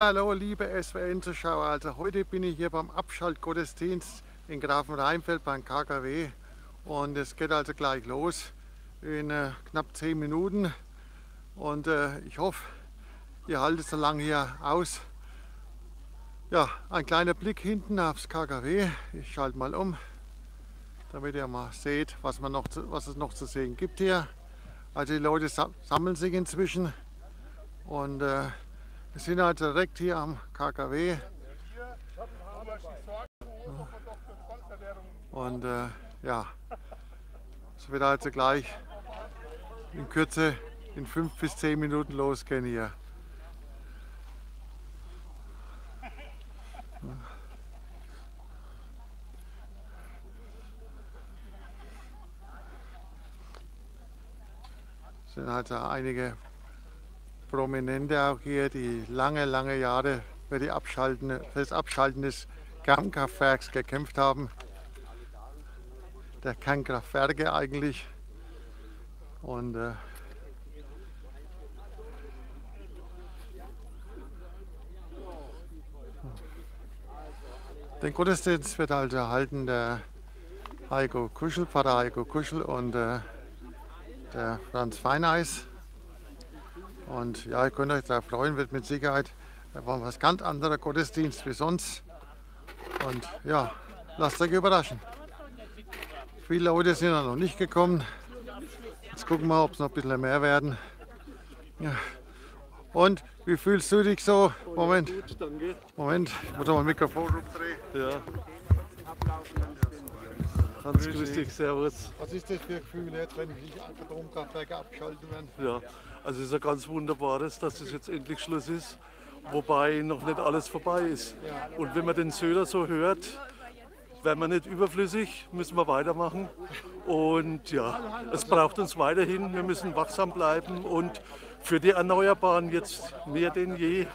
Hallo liebe SWN-Zuschauer, also heute bin ich hier beim Abschaltgottesdienst in Grafenrheinfeld beim KKW und es geht also gleich los in äh, knapp 10 Minuten. Und äh, ich hoffe, ihr haltet so lange hier aus. Ja, ein kleiner Blick hinten aufs KKW, ich schalte mal um, damit ihr mal seht, was, man noch zu, was es noch zu sehen gibt hier. Also die Leute sammeln sich inzwischen. Und äh, wir sind also direkt hier am KKW. Und äh, ja, es wird also gleich in Kürze in fünf bis zehn Minuten losgehen hier. Es sind also einige Prominente auch hier, die lange, lange Jahre für, die Abschalten, für das Abschalten des Kernkraftwerks gekämpft haben. Der Kernkraftwerke eigentlich. Und äh, den Gottesdienst wird halt erhalten der Heiko Kuschel, Pfarrer Heiko Kuschel und äh, der Franz Feineis. Und ja, ihr könnt euch darauf freuen, wird mit Sicherheit war was ganz anderer Gottesdienst wie sonst. Und ja, lasst euch überraschen. Viele Leute sind ja noch nicht gekommen. Jetzt gucken wir, ob es noch ein bisschen mehr werden. Ja. Und wie fühlst du dich so? Moment. Moment, ich muss mal ein Mikrofon umdrehen. Ja. Hans, grüß dich, servus. Was ist das für ein Gefühl jetzt, wenn die Atomkraftwerke abschalten werden? Ja, also es ist ja ganz wunderbares, dass es jetzt endlich Schluss ist, wobei noch nicht alles vorbei ist. Und wenn man den Söder so hört, werden wir nicht überflüssig, müssen wir weitermachen. Und ja, es braucht uns weiterhin, wir müssen wachsam bleiben und für die Erneuerbaren jetzt mehr denn je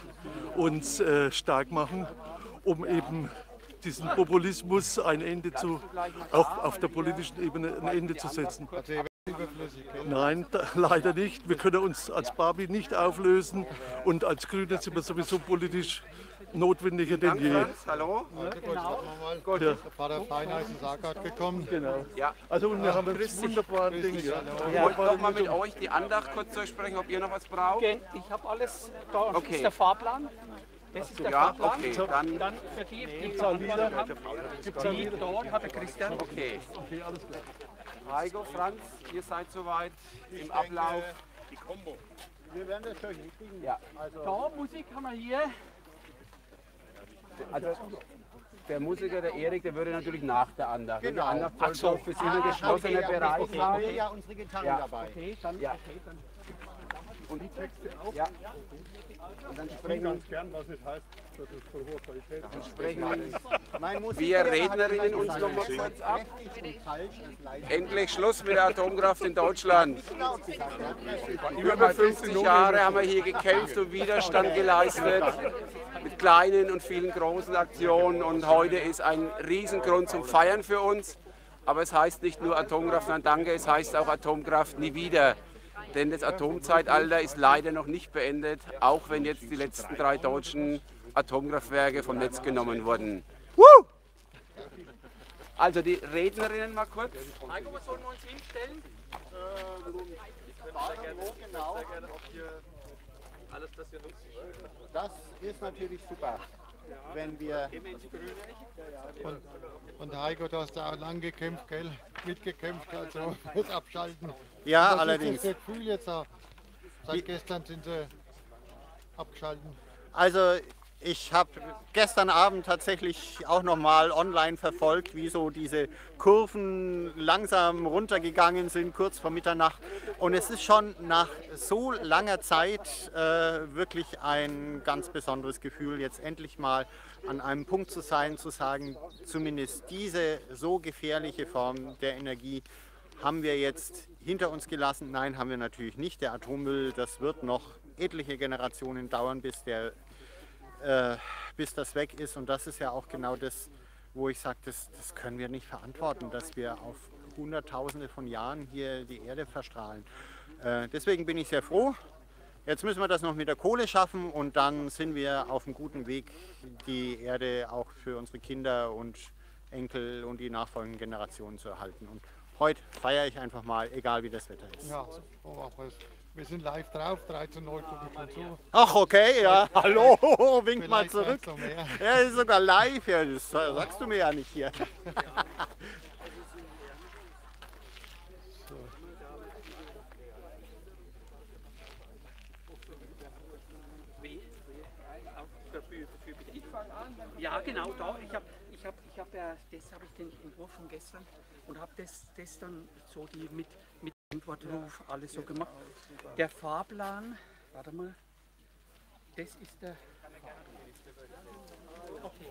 uns äh, stark machen, um eben diesen Populismus ein Ende zu, auch auf der politischen Ebene ein Ende zu setzen. Nein, da, leider nicht. Wir können uns als Barbie nicht auflösen und als Grüne sind wir sowieso politisch notwendiger denn je. Hallo? Ja. Der Vater Feiner ist in Sackart gekommen. Genau. Ja. Also und wir haben ein wunderbares Ding. Ja. Ich wollte noch mal mit euch die Andacht kurz durchsprechen, ob ihr noch was braucht. Ich habe alles da. Okay. Das ist der Fahrplan. Das ist der Ja, Fahrplan. okay, dann Dann für die, die Gibt's ein Lieder? Gibt's die dort hat der Christian. okay. Okay, alles klar. Heiko, Franz, ihr seid soweit im Ablauf. Wir werden das schon hinkriegen. Ja. Da Musik haben wir hier. Also, der Musiker, der Erik, der würde natürlich nach der Andacht. Genau. Die Andacht soll so für Sie ein geschlossener Bereich Okay, sein. wir ja unsere Gitarren Ja. dabei. Okay, dann, Ja. okay, dann. Und die Texte auch? Ja. Dann sprechen, gern, was nicht heißt, dass es von hoher Qualität ist. sprechen Mein Musiker wir Rednerinnen uns noch mal kurz ab. Endlich Schluss mit der Atomkraft in Deutschland. Genau. Über 50 Jahre haben wir hier gekämpft und Widerstand geleistet mit kleinen und vielen großen Aktionen und heute ist ein Riesengrund zum Feiern für uns. Aber es heißt nicht nur Atomkraft, nein danke, es heißt auch Atomkraft nie wieder. Denn das Atomzeitalter ist leider noch nicht beendet, auch wenn jetzt die letzten drei deutschen Atomkraftwerke vom Netz genommen wurden. Woo! Also die Rednerinnen mal kurz. Heiko, wo sollen wir uns hinstellen? Genau. Das ist natürlich super, wenn wir. Und, und Heiko, du hast da auch lang gekämpft, gell? Mitgekämpft, also das Abschalten. Ja, Was allerdings. ist das Gefühl jetzt da? Seit gestern sind sie abgeschalten. Also ich habe gestern Abend tatsächlich auch noch mal online verfolgt, wie so diese Kurven langsam runtergegangen sind, kurz vor Mitternacht. Und es ist schon nach so langer Zeit äh, wirklich ein ganz besonderes Gefühl, jetzt endlich mal an einem Punkt zu sein, zu sagen, zumindest diese so gefährliche Form der Energie haben wir jetzt hinter uns gelassen. Nein, haben wir natürlich nicht. Der Atommüll, das wird noch etliche Generationen dauern, bis der äh, bis das weg ist. Und das ist ja auch genau das, wo ich sage, das, das können wir nicht verantworten, dass wir auf Hunderttausende von Jahren hier die Erde verstrahlen. Äh, deswegen bin ich sehr froh, Jetzt müssen wir das noch mit der Kohle schaffen und dann sind wir auf einem guten Weg, die Erde auch für unsere Kinder und Enkel und die nachfolgenden Generationen zu erhalten. Und heute feiere ich einfach mal, egal wie das Wetter ist. Ja, so wir sind live drauf, 13 Uhr gucken zu. Ach, okay, ja. Hallo, wink mal zurück. Ja, ist sogar live. Ja, das sagst du mir ja nicht hier. Ja, genau, da. Ich habe ich hab, ich hab, ja, das habe ich den Entwurf von gestern und habe das, das dann so die mit, mit Antwortruf alles so gemacht. Der Fahrplan, warte mal, das ist der. Okay.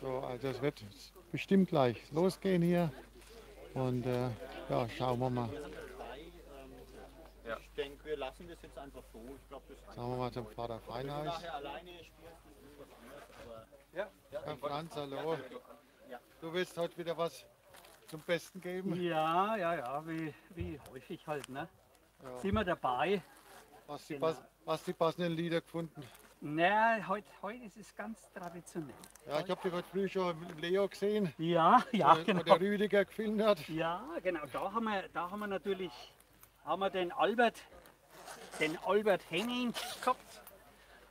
So, also es wird bestimmt gleich losgehen hier. Und äh, ja, schauen wir mal. Ich denke, wir lassen das jetzt einfach so. Ich glaube, das Sagen wir mal zum Vater Feinhaus. alleine spielt Herr Franz, hallo. Du willst heute wieder was zum Besten geben? Ja, ja, ja, wie, wie häufig halt, ne? Sind wir dabei? Hast du die, pass hast die passenden Lieder gefunden? Na, heute heut ist es ganz traditionell. Ja, ich habe dich heute früh schon mit Leo gesehen, Ja, ja, wo genau. der Rüdiger gefilmt hat. Ja, genau. Da haben wir, da haben wir natürlich haben wir den Albert, den Albert Henning gehabt.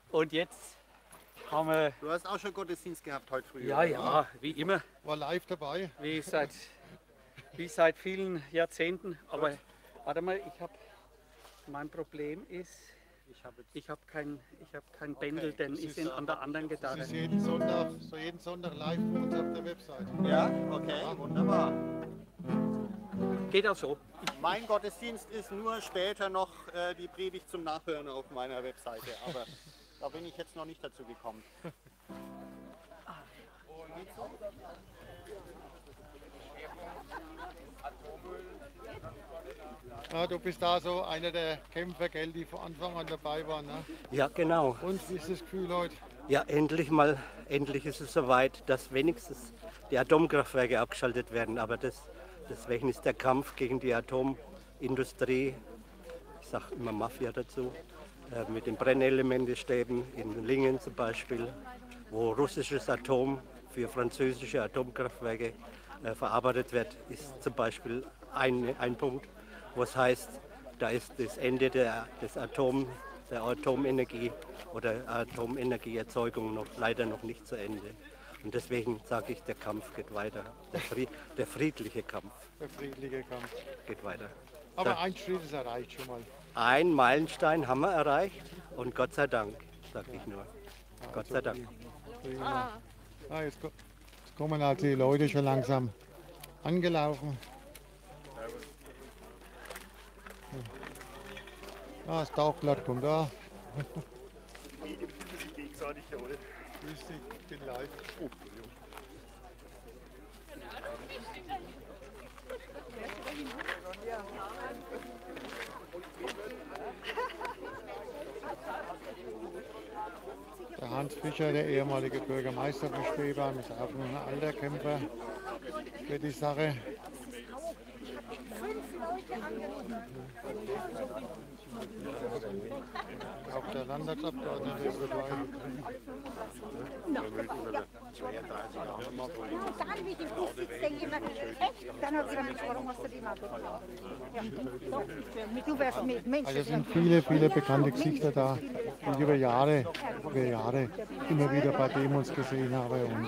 Und jetzt haben wir, Du hast auch schon Gottesdienst gehabt heute früh. ja, ja, wie immer, War live dabei. wie seit, wie seit vielen Jahrzehnten. Aber warte mal, ich habe, mein Problem ist, ich habe kein, ich hab kein Bändel, denn ich bin an der anderen Das Gitarre. ist jeden Sonntag, so jeden Sonntag live bei uns auf der Website. Ja, okay, wunderbar. Geht auch so. Mein Gottesdienst ist nur später noch äh, die Predigt zum Nachhören auf meiner Webseite. Aber da bin ich jetzt noch nicht dazu gekommen. Ja, du bist da so einer der Kämpfer, gell, die von Anfang an dabei waren. Ne? Ja, genau. Und wie ist das Gefühl heute? Ja, endlich mal, endlich ist es soweit, dass wenigstens die Atomkraftwerke abgeschaltet werden. Aber das, deswegen ist der Kampf gegen die Atomindustrie, ich sage immer Mafia dazu, äh, mit den Brennelementestäben in Lingen zum Beispiel, wo russisches Atom für französische Atomkraftwerke äh, verarbeitet wird, ist zum Beispiel ein, ein Punkt, wo es heißt, da ist das Ende der, des Atom, der Atomenergie oder Atomenergieerzeugung noch leider noch nicht zu Ende. Und deswegen sage ich, der Kampf geht weiter. Der, Fried, der friedliche Kampf Der friedliche Kampf. geht weiter. Aber ein Schritt ist erreicht schon mal. Ein Meilenstein haben wir erreicht und Gott sei Dank, sage ich nur. Gott sei Dank. Ah, jetzt, jetzt kommen also die Leute schon langsam angelaufen. Ah, das Tauchblatt kommt da. Grüß dich, ich bin live. Der Hans Fischer, der ehemalige Bürgermeister von Schwebheim, ist auch noch ein alter Kämpfer für die Sache. Auch der Landtagsabgeordnete ist dabei. Dann, wie ich im Bus sitze, denke ich mir, echt? Dann hat sie mich gefragt, was du die Mappe Ja. Du wärst mit Mensch. Also es sind viele, viele bekannte Gesichter da, die ich über Jahre, über Jahre immer wieder bei Demos gesehen habe. Und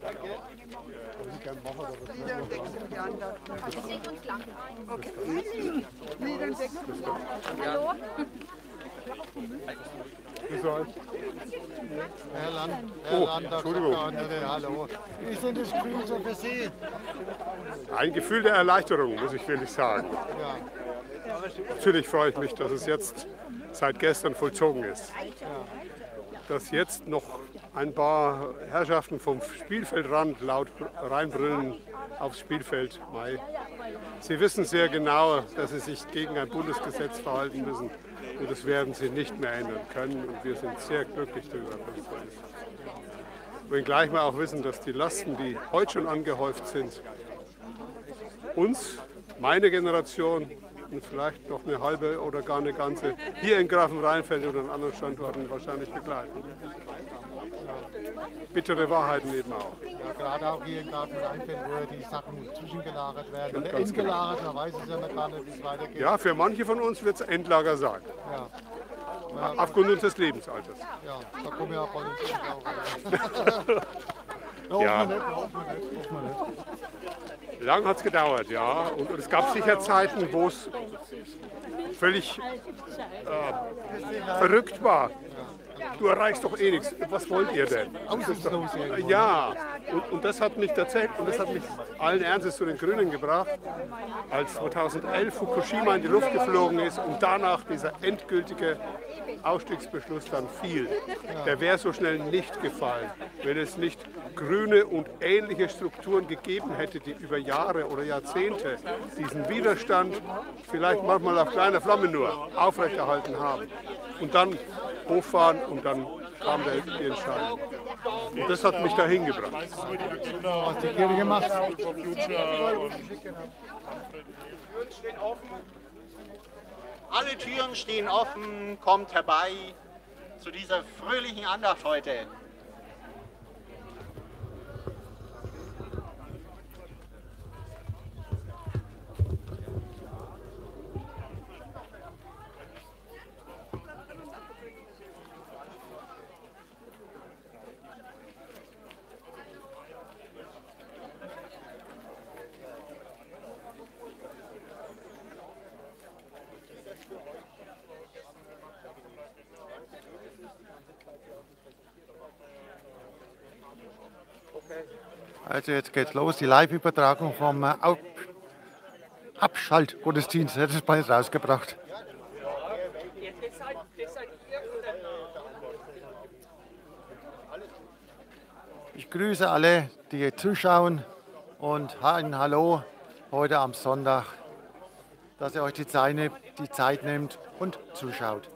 schlechter. Wenn du jemanden Hallo? Herr, Land, Herr Landtagsabgeordnete, hallo. Wie ist denn das Gefühl so für Sie? Ein Gefühl der Erleichterung, muss ich wirklich sagen. Ja. Natürlich freue ich mich, dass es jetzt seit gestern vollzogen ist. Dass jetzt noch ein paar Herrschaften vom Spielfeldrand laut reinbrüllen aufs Spielfeld. Mai. Sie wissen sehr genau, dass sie sich gegen ein Bundesgesetz verhalten müssen. Und das werden sie nicht mehr ändern können. Und wir sind sehr glücklich darüber. Wenngleich wir auch wissen, dass die Lasten, die heute schon angehäuft sind, uns, meine Generation und vielleicht noch eine halbe oder gar eine ganze hier in Grafenrheinfeld oder an anderen Standorten wahrscheinlich begleiten. Bittere Wahrheiten eben auch. Ja, gerade auch hier in Grafenrheinfeld, wo die Sachen zwischengelagert werden. Oder Ganz genau. entgelagert, man weiß es ja noch gar nicht, wie es weitergeht. Ja, für manche von uns wird es Endlager sein. Ja. Aufgrund unseres Lebensalters. Ja, da kommen ja auch Endlager. Na, Ja. wir wir wir. Lang hat es gedauert, ja. Und, und es gab sicher Zeiten, wo es völlig äh, verrückt war. Du erreichst doch eh nichts. Was wollt ihr denn? Ja, und, und das hat mich tatsächlich, und das hat mich allen Ernstes zu den Grünen gebracht, als 2011 Fukushima in die Luft geflogen ist und danach dieser endgültige Ausstiegsbeschluss dann fiel. Der wäre so schnell nicht gefallen, wenn es nicht grüne und ähnliche Strukturen gegeben hätte, die über Jahre oder Jahrzehnte diesen Widerstand vielleicht manchmal auf kleiner Flamme nur aufrechterhalten haben. Und dann hochfahren und dann kam der, die Entscheidung. Und das hat mich dahin gebracht. Was die Kirche macht. Alle Türen stehen offen, kommt herbei zu dieser fröhlichen Andacht heute. Also jetzt geht's los, die Live-Übertragung vom äh, Ab Abschaltgottesdienst. Das ist bald rausgebracht. Ich grüße alle, die zuschauen und ein Hallo heute am Sonntag, dass ihr euch die Zeit, die Zeit nehmt und zuschaut.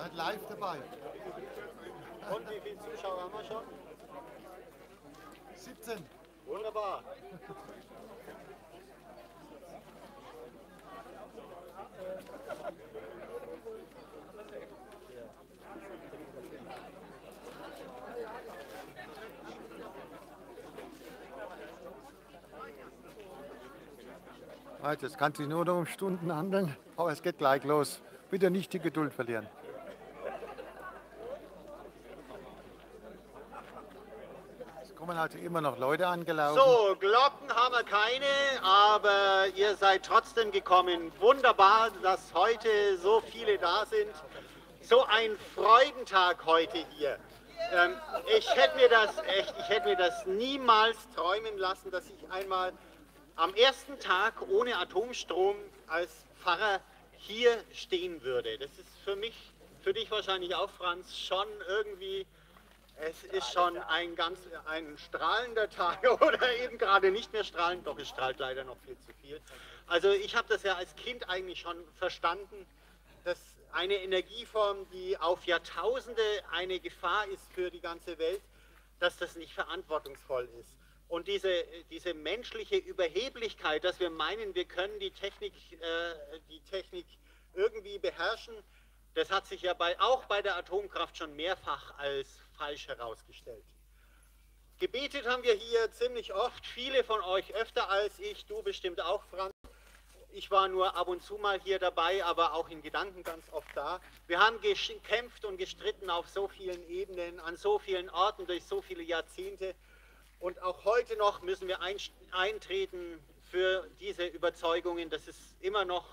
Seid live dabei. Und wie viele Zuschauer haben wir schon? 17. Wunderbar. Also, es kann sich nur noch um Stunden handeln, aber es geht gleich los. Bitte nicht die Geduld verlieren. Es kommen also immer noch Leute angelaufen. So, Glocken haben wir keine, aber ihr seid trotzdem gekommen. Wunderbar, dass heute so viele da sind. So ein Freudentag heute hier. Ähm, ich hätte mir das echt, ich hätte mir das niemals träumen lassen, dass ich einmal am ersten Tag ohne Atomstrom als Pfarrer hier stehen würde. Das ist für mich, für dich wahrscheinlich auch, Franz, schon irgendwie es ist schon ein ganz ein strahlender Tag oder eben gerade nicht mehr strahlend, doch es strahlt leider noch viel zu viel. Also ich habe das ja als Kind eigentlich schon verstanden, dass eine Energieform, die auf Jahrtausende eine Gefahr ist für die ganze Welt, dass das nicht verantwortungsvoll ist. Und diese, diese menschliche Überheblichkeit, dass wir meinen, wir können die Technik, äh, die Technik irgendwie beherrschen. Das hat sich ja bei, auch bei der Atomkraft schon mehrfach als falsch herausgestellt. Gebetet haben wir hier ziemlich oft, viele von euch öfter als ich, du bestimmt auch, Franz. Ich war nur ab und zu mal hier dabei, aber auch in Gedanken ganz oft da. Wir haben gekämpft und gestritten auf so vielen Ebenen, an so vielen Orten, durch so viele Jahrzehnte. Und auch heute noch müssen wir eintreten für diese Überzeugungen. Das ist immer noch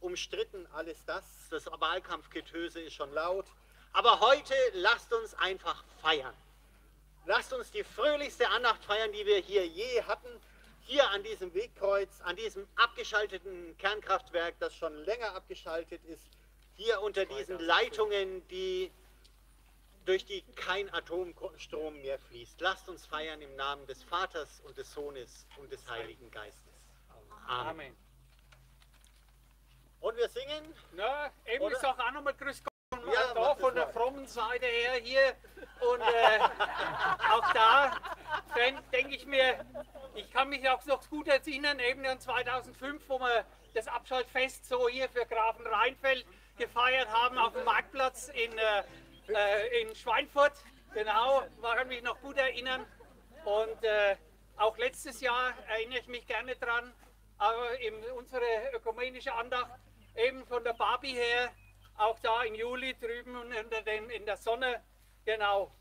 umstritten, alles das. Das Wahlkampfgetöse ist schon laut. Aber heute lasst uns einfach feiern. Lasst uns die fröhlichste Andacht feiern, die wir hier je hatten. Hier an diesem Wegkreuz, an diesem abgeschalteten Kernkraftwerk, das schon länger abgeschaltet ist. Hier unter diesen Leitungen, die durch die kein Atomstrom mehr fließt. Lasst uns feiern im Namen des Vaters und des Sohnes und des Heiligen Geistes. Amen. Amen. Und wir singen. Na, eben, oder? ich sage auch nochmal Grüß Gott von, ja, da von der frommen Seite her hier. Und äh, auch da denke ich mir, ich kann mich auch noch gut erinnern, eben in 2005, wo wir das Abschaltfest so hier für Grafen Rheinfeld gefeiert haben auf dem Marktplatz in, äh, äh in Schweinfurt. Genau, kann mich noch gut erinnern. Und äh, auch letztes Jahr erinnere ich mich gerne dran, aber in unsere ökumenische Andacht eben von der Barbie her, auch da im Juli drüben unter den, in der Sonne, genau.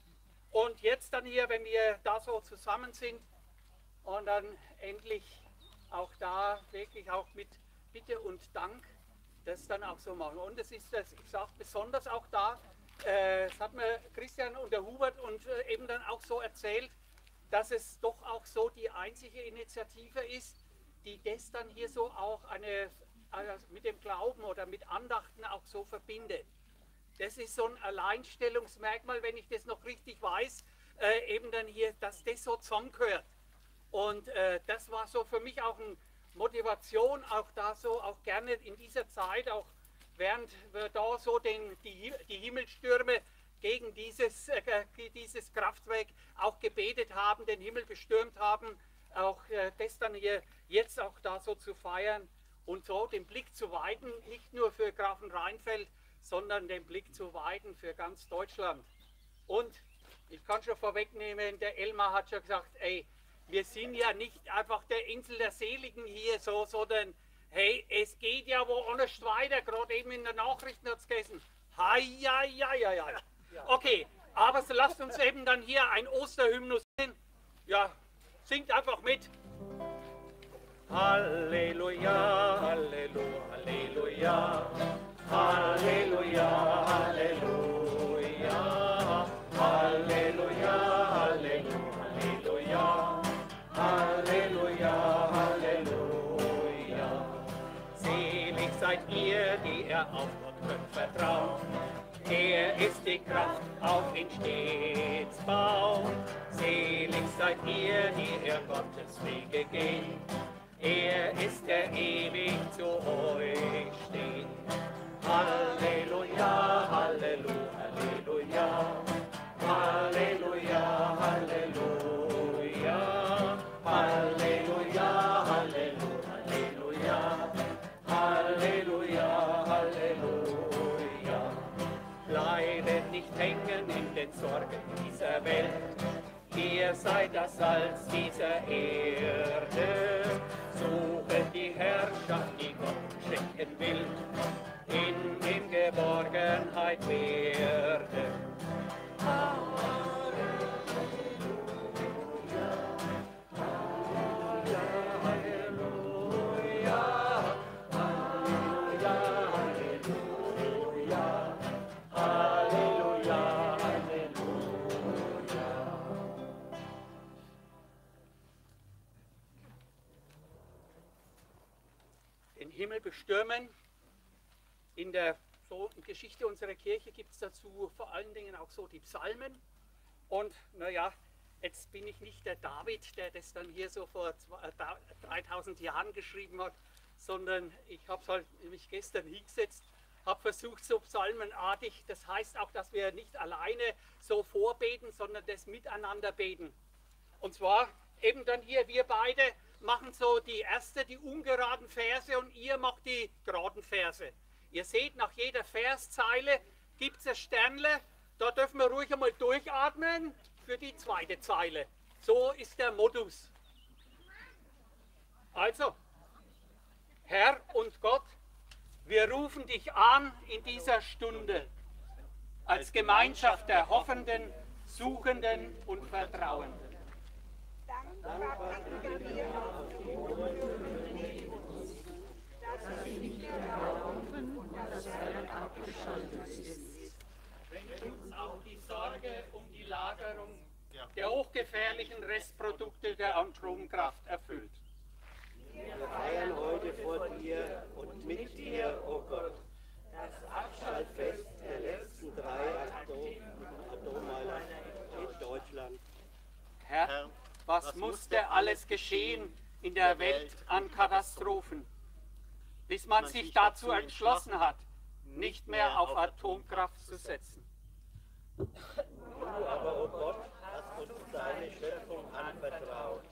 Und jetzt dann hier, wenn wir da so zusammen sind und dann endlich auch da wirklich auch mit Bitte und Dank das dann auch so machen. Und es ist, das, ich sage besonders auch da, das hat mir Christian und der Hubert und äh, eben dann auch so erzählt, dass es doch auch so die einzige Initiative ist, die das dann hier so auch eine also mit dem Glauben oder mit Andachten auch so verbindet. Das ist so ein Alleinstellungsmerkmal, wenn ich das noch richtig weiß, äh, eben dann hier, dass das so zusammengehört. Und äh, das war so für mich auch eine Motivation, auch da so, auch gerne in dieser Zeit, auch während wir da so den, die, die Himmelstürme gegen dieses, äh, dieses Kraftwerk auch gebetet haben, den Himmel bestürmt haben, auch äh, das dann hier jetzt auch da so zu feiern und so den Blick zu weiten, nicht nur für Grafen Rheinfeld, sondern den Blick zu weiten für ganz Deutschland. Und ich kann schon vorwegnehmen, der Elmar hat schon gesagt, ey, wir sind ja nicht einfach der Insel der Seligen hier so, sondern hey, es geht ja woanders weiter, gerade eben in den Nachrichten hat es gegessen. Hei, hei, hei, hei. Okay, aber so lasst uns eben dann hier ein Osterhymnus singen. Ja, singt einfach mit. Halleluja, Halleluja, Halleluja, auf Gott könnt vertrauen. Er ist die Kraft, auf ihn stets bauen. Selig seid ihr, die ihr Gottes Wege gehen er ist der ewig zu euch steht. Halleluja, Halleluja, Halleluja, Halleluja, Halleluja, hängen in den Sorgen dieser Welt, ihr seid das Salz dieser Erde. Suche die Herrschaft, die Gott schenken will, in dem Geborgenheit werde. Bestürmen. In der so, Geschichte unserer Kirche gibt es dazu vor allen Dingen auch so die Psalmen. Und naja, jetzt bin ich nicht der David, der das dann hier so vor 3000 äh, Jahren geschrieben hat, sondern ich habe halt mich gestern hingesetzt, habe versucht so psalmenartig, das heißt auch, dass wir nicht alleine so vorbeten, sondern das miteinander beten. Und zwar eben dann hier wir beide machen so die erste, die ungeraden Verse und ihr macht die geraden Verse. Ihr seht, nach jeder Verszeile gibt es ein Sternle. Da dürfen wir ruhig einmal durchatmen für die zweite Zeile. So ist der Modus. Also, Herr und Gott, wir rufen dich an in dieser Stunde als Gemeinschaft der Hoffenden, Suchenden und Vertrauenden. Wenn uns auch die Sorge um die Lagerung der hochgefährlichen Restprodukte der Atomkraft erfüllt. Wir feiern heute vor dir und mit dir, o oh Gott, das Abschaltfest der letzten drei Atommeiler in Deutschland. Herr, was musste alles geschehen in der Welt an Katastrophen, bis man sich dazu entschlossen hat, nicht mehr auf Atomkraft zu setzen. Du aber, o oh Gott, hast uns deine Schöpfung anvertraut,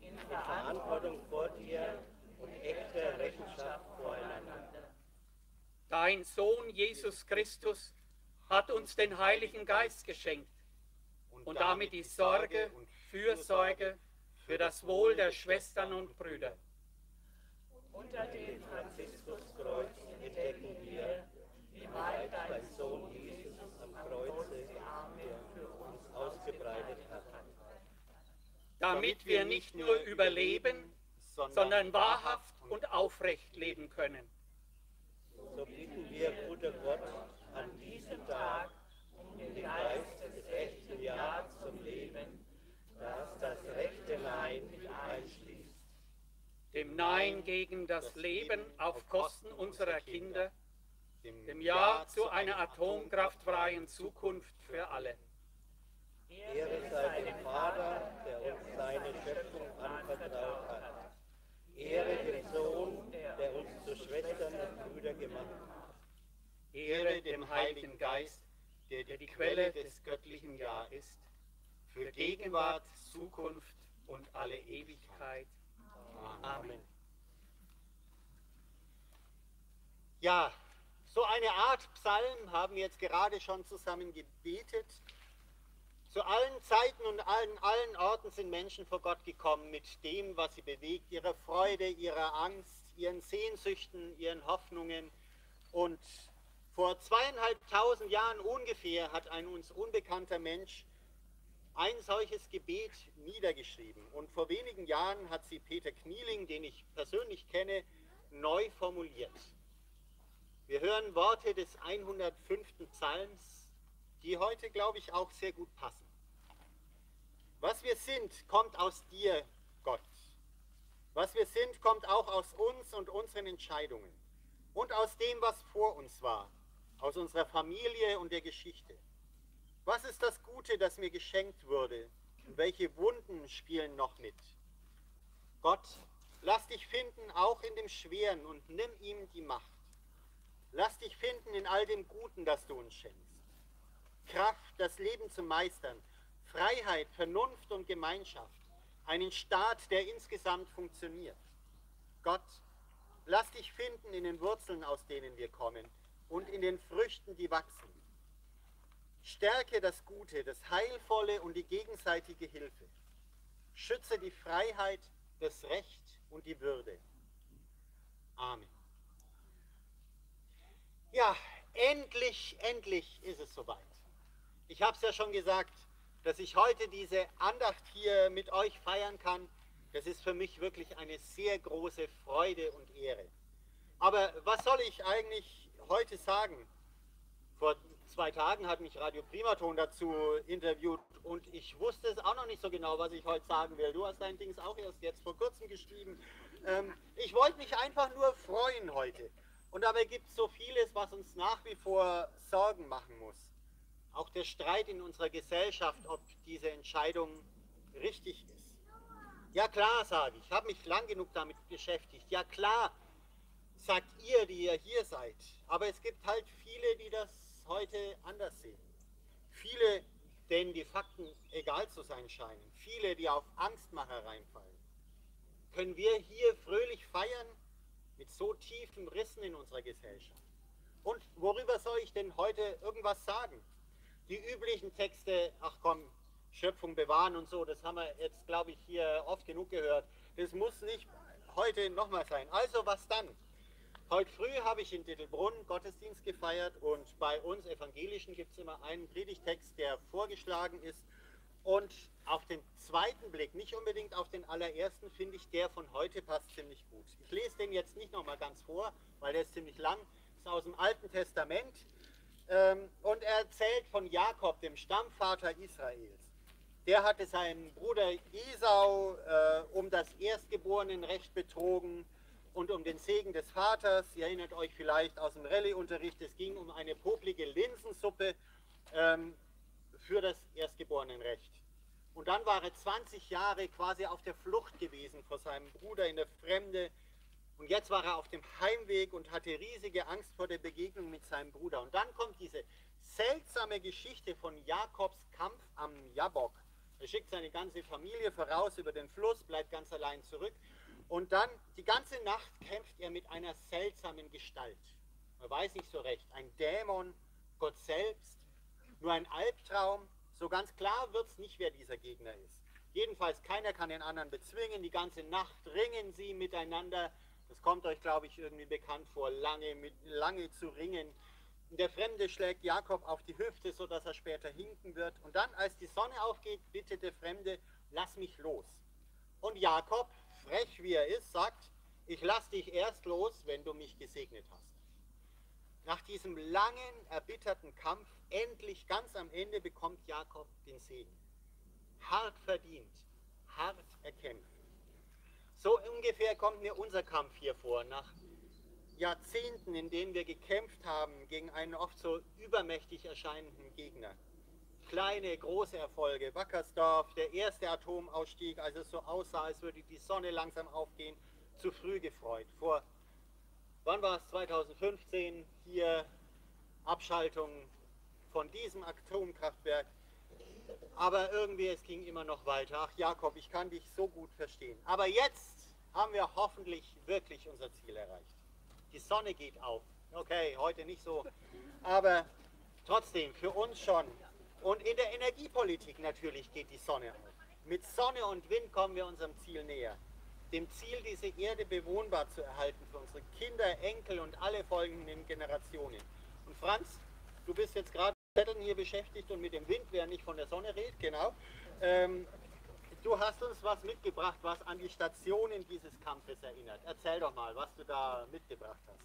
in Verantwortung vor dir und echter Rechenschaft voreinander. Dein Sohn Jesus Christus hat uns den Heiligen Geist geschenkt und damit die Sorge und Fürsorge für das Wohl der Schwestern und Brüder. Unter dem Franziskuskreuz entdecken wir, wie weit dein Sohn Jesus am Kreuze für uns ausgebreitet hat. Damit wir nicht nur überleben, sondern wahrhaft und aufrecht leben können. So bitten wir, Bruder Gott, an diesem Tag um den Geist des echten Ja zum das das rechte Nein mit einschließt. Dem Nein gegen das Leben auf Kosten unserer Kinder, dem Ja zu einer atomkraftfreien Zukunft für alle. Ehre sei dem Vater, der uns seine Schöpfung anvertraut hat. Ehre dem Sohn, der uns zu Schwestern und Brüdern gemacht hat. Ehre dem Heiligen Geist, der die Quelle des göttlichen Ja ist, für Gegenwart, Zukunft und alle Ewigkeit. Amen. Ja, so eine Art Psalm haben wir jetzt gerade schon zusammen gebetet. Zu allen Zeiten und allen, allen Orten sind Menschen vor Gott gekommen mit dem, was sie bewegt, ihrer Freude, ihrer Angst, ihren Sehnsüchten, ihren Hoffnungen. Und vor zweieinhalbtausend Jahren ungefähr hat ein uns unbekannter Mensch ein solches Gebet niedergeschrieben. Und vor wenigen Jahren hat sie Peter Knieling, den ich persönlich kenne, neu formuliert. Wir hören Worte des 105. Psalms, die heute, glaube ich, auch sehr gut passen. Was wir sind, kommt aus dir, Gott. Was wir sind, kommt auch aus uns und unseren Entscheidungen und aus dem, was vor uns war, aus unserer Familie und der Geschichte. Was ist das Gute, das mir geschenkt wurde? Und welche Wunden spielen noch mit? Gott, lass dich finden auch in dem Schweren und nimm ihm die Macht. Lass dich finden in all dem Guten, das du uns schenkst. Kraft, das Leben zu meistern, Freiheit, Vernunft und Gemeinschaft, einen Staat, der insgesamt funktioniert. Gott, lass dich finden in den Wurzeln, aus denen wir kommen und in den Früchten, die wachsen. Stärke das Gute, das Heilvolle und die gegenseitige Hilfe. Schütze die Freiheit, das Recht und die Würde. Amen. Ja, endlich, endlich ist es soweit. Ich habe es ja schon gesagt, dass ich heute diese Andacht hier mit euch feiern kann. Das ist für mich wirklich eine sehr große Freude und Ehre. Aber was soll ich eigentlich heute sagen? Vor zwei Tagen hat mich Radio Primaton dazu interviewt und ich wusste es auch noch nicht so genau, was ich heute sagen will. Du hast dein Dings auch erst jetzt vor kurzem geschrieben. Ähm, ich wollte mich einfach nur freuen heute. Und dabei gibt es so vieles, was uns nach wie vor Sorgen machen muss. Auch der Streit in unserer Gesellschaft, ob diese Entscheidung richtig ist. Ja klar, sage ich, ich habe mich lang genug damit beschäftigt. Ja klar, sagt ihr, die ihr hier seid. Aber es gibt halt viele, die das heute anders sehen. Viele, denen die Fakten egal zu sein scheinen. Viele, die auf Angstmacher reinfallen. Können wir hier fröhlich feiern? mit so tiefen Rissen in unserer Gesellschaft. Und worüber soll ich denn heute irgendwas sagen? Die üblichen Texte, ach komm, Schöpfung bewahren und so, das haben wir jetzt, glaube ich, hier oft genug gehört. Das muss nicht heute nochmal sein. Also was dann? Heute früh habe ich in Dittelbrunn Gottesdienst gefeiert und bei uns Evangelischen gibt es immer einen Predigtext, der vorgeschlagen ist. Und auf den zweiten Blick, nicht unbedingt auf den allerersten, finde ich, der von heute passt ziemlich gut. Ich lese den jetzt nicht nochmal ganz vor, weil der ist ziemlich lang. Ist aus dem Alten Testament. Ähm, und er erzählt von Jakob, dem Stammvater Israels. Der hatte seinen Bruder Esau äh, um das Erstgeborenenrecht betrogen und um den Segen des Vaters. Ihr erinnert euch vielleicht aus dem Rallye-Unterricht, es ging um eine poplige Linsensuppe ähm, für das Erstgeborenenrecht. Und dann war er 20 Jahre quasi auf der Flucht gewesen vor seinem Bruder in der Fremde. Und jetzt war er auf dem Heimweg und hatte riesige Angst vor der Begegnung mit seinem Bruder. Und dann kommt diese seltsame Geschichte von Jakobs Kampf am Jabok. Er schickt seine ganze Familie voraus über den Fluss, bleibt ganz allein zurück. Und dann die ganze Nacht kämpft er mit einer seltsamen Gestalt. Man weiß nicht so recht. Ein Dämon, Gott selbst, nur ein Albtraum. So ganz klar wird es nicht, wer dieser Gegner ist. Jedenfalls keiner kann den anderen bezwingen. Die ganze Nacht ringen sie miteinander. Das kommt euch, glaube ich, irgendwie bekannt vor, lange, mit, lange zu ringen. Der Fremde schlägt Jakob auf die Hüfte, sodass er später hinken wird. Und dann, als die Sonne aufgeht, bittet der Fremde, lass mich los. Und Jakob, frech wie er ist, sagt, ich lass dich erst los, wenn du mich gesegnet hast. Nach diesem langen, erbitterten Kampf, endlich ganz am Ende bekommt Jakob den Segen. Hart verdient, hart erkämpft. So ungefähr kommt mir unser Kampf hier vor, nach Jahrzehnten, in denen wir gekämpft haben gegen einen oft so übermächtig erscheinenden Gegner. Kleine, große Erfolge. Wackersdorf, der erste Atomausstieg, als es so aussah, als würde die Sonne langsam aufgehen, zu früh gefreut. Vor, wann war es, 2015, hier Abschaltung von diesem Atomkraftwerk. Aber irgendwie, es ging immer noch weiter. Ach Jakob, ich kann dich so gut verstehen. Aber jetzt haben wir hoffentlich wirklich unser Ziel erreicht die Sonne geht auf. Okay, heute nicht so, aber trotzdem für uns schon. Und in der Energiepolitik natürlich geht die Sonne auf. Mit Sonne und Wind kommen wir unserem Ziel näher. Dem Ziel, diese Erde bewohnbar zu erhalten für unsere Kinder, Enkel und alle folgenden Generationen. Und Franz, du bist jetzt gerade mit Zetteln hier beschäftigt und mit dem Wind, wer nicht von der Sonne redet, genau. Ähm, Du hast uns was mitgebracht, was an die Stationen dieses Kampfes erinnert. Erzähl doch mal, was du da mitgebracht hast.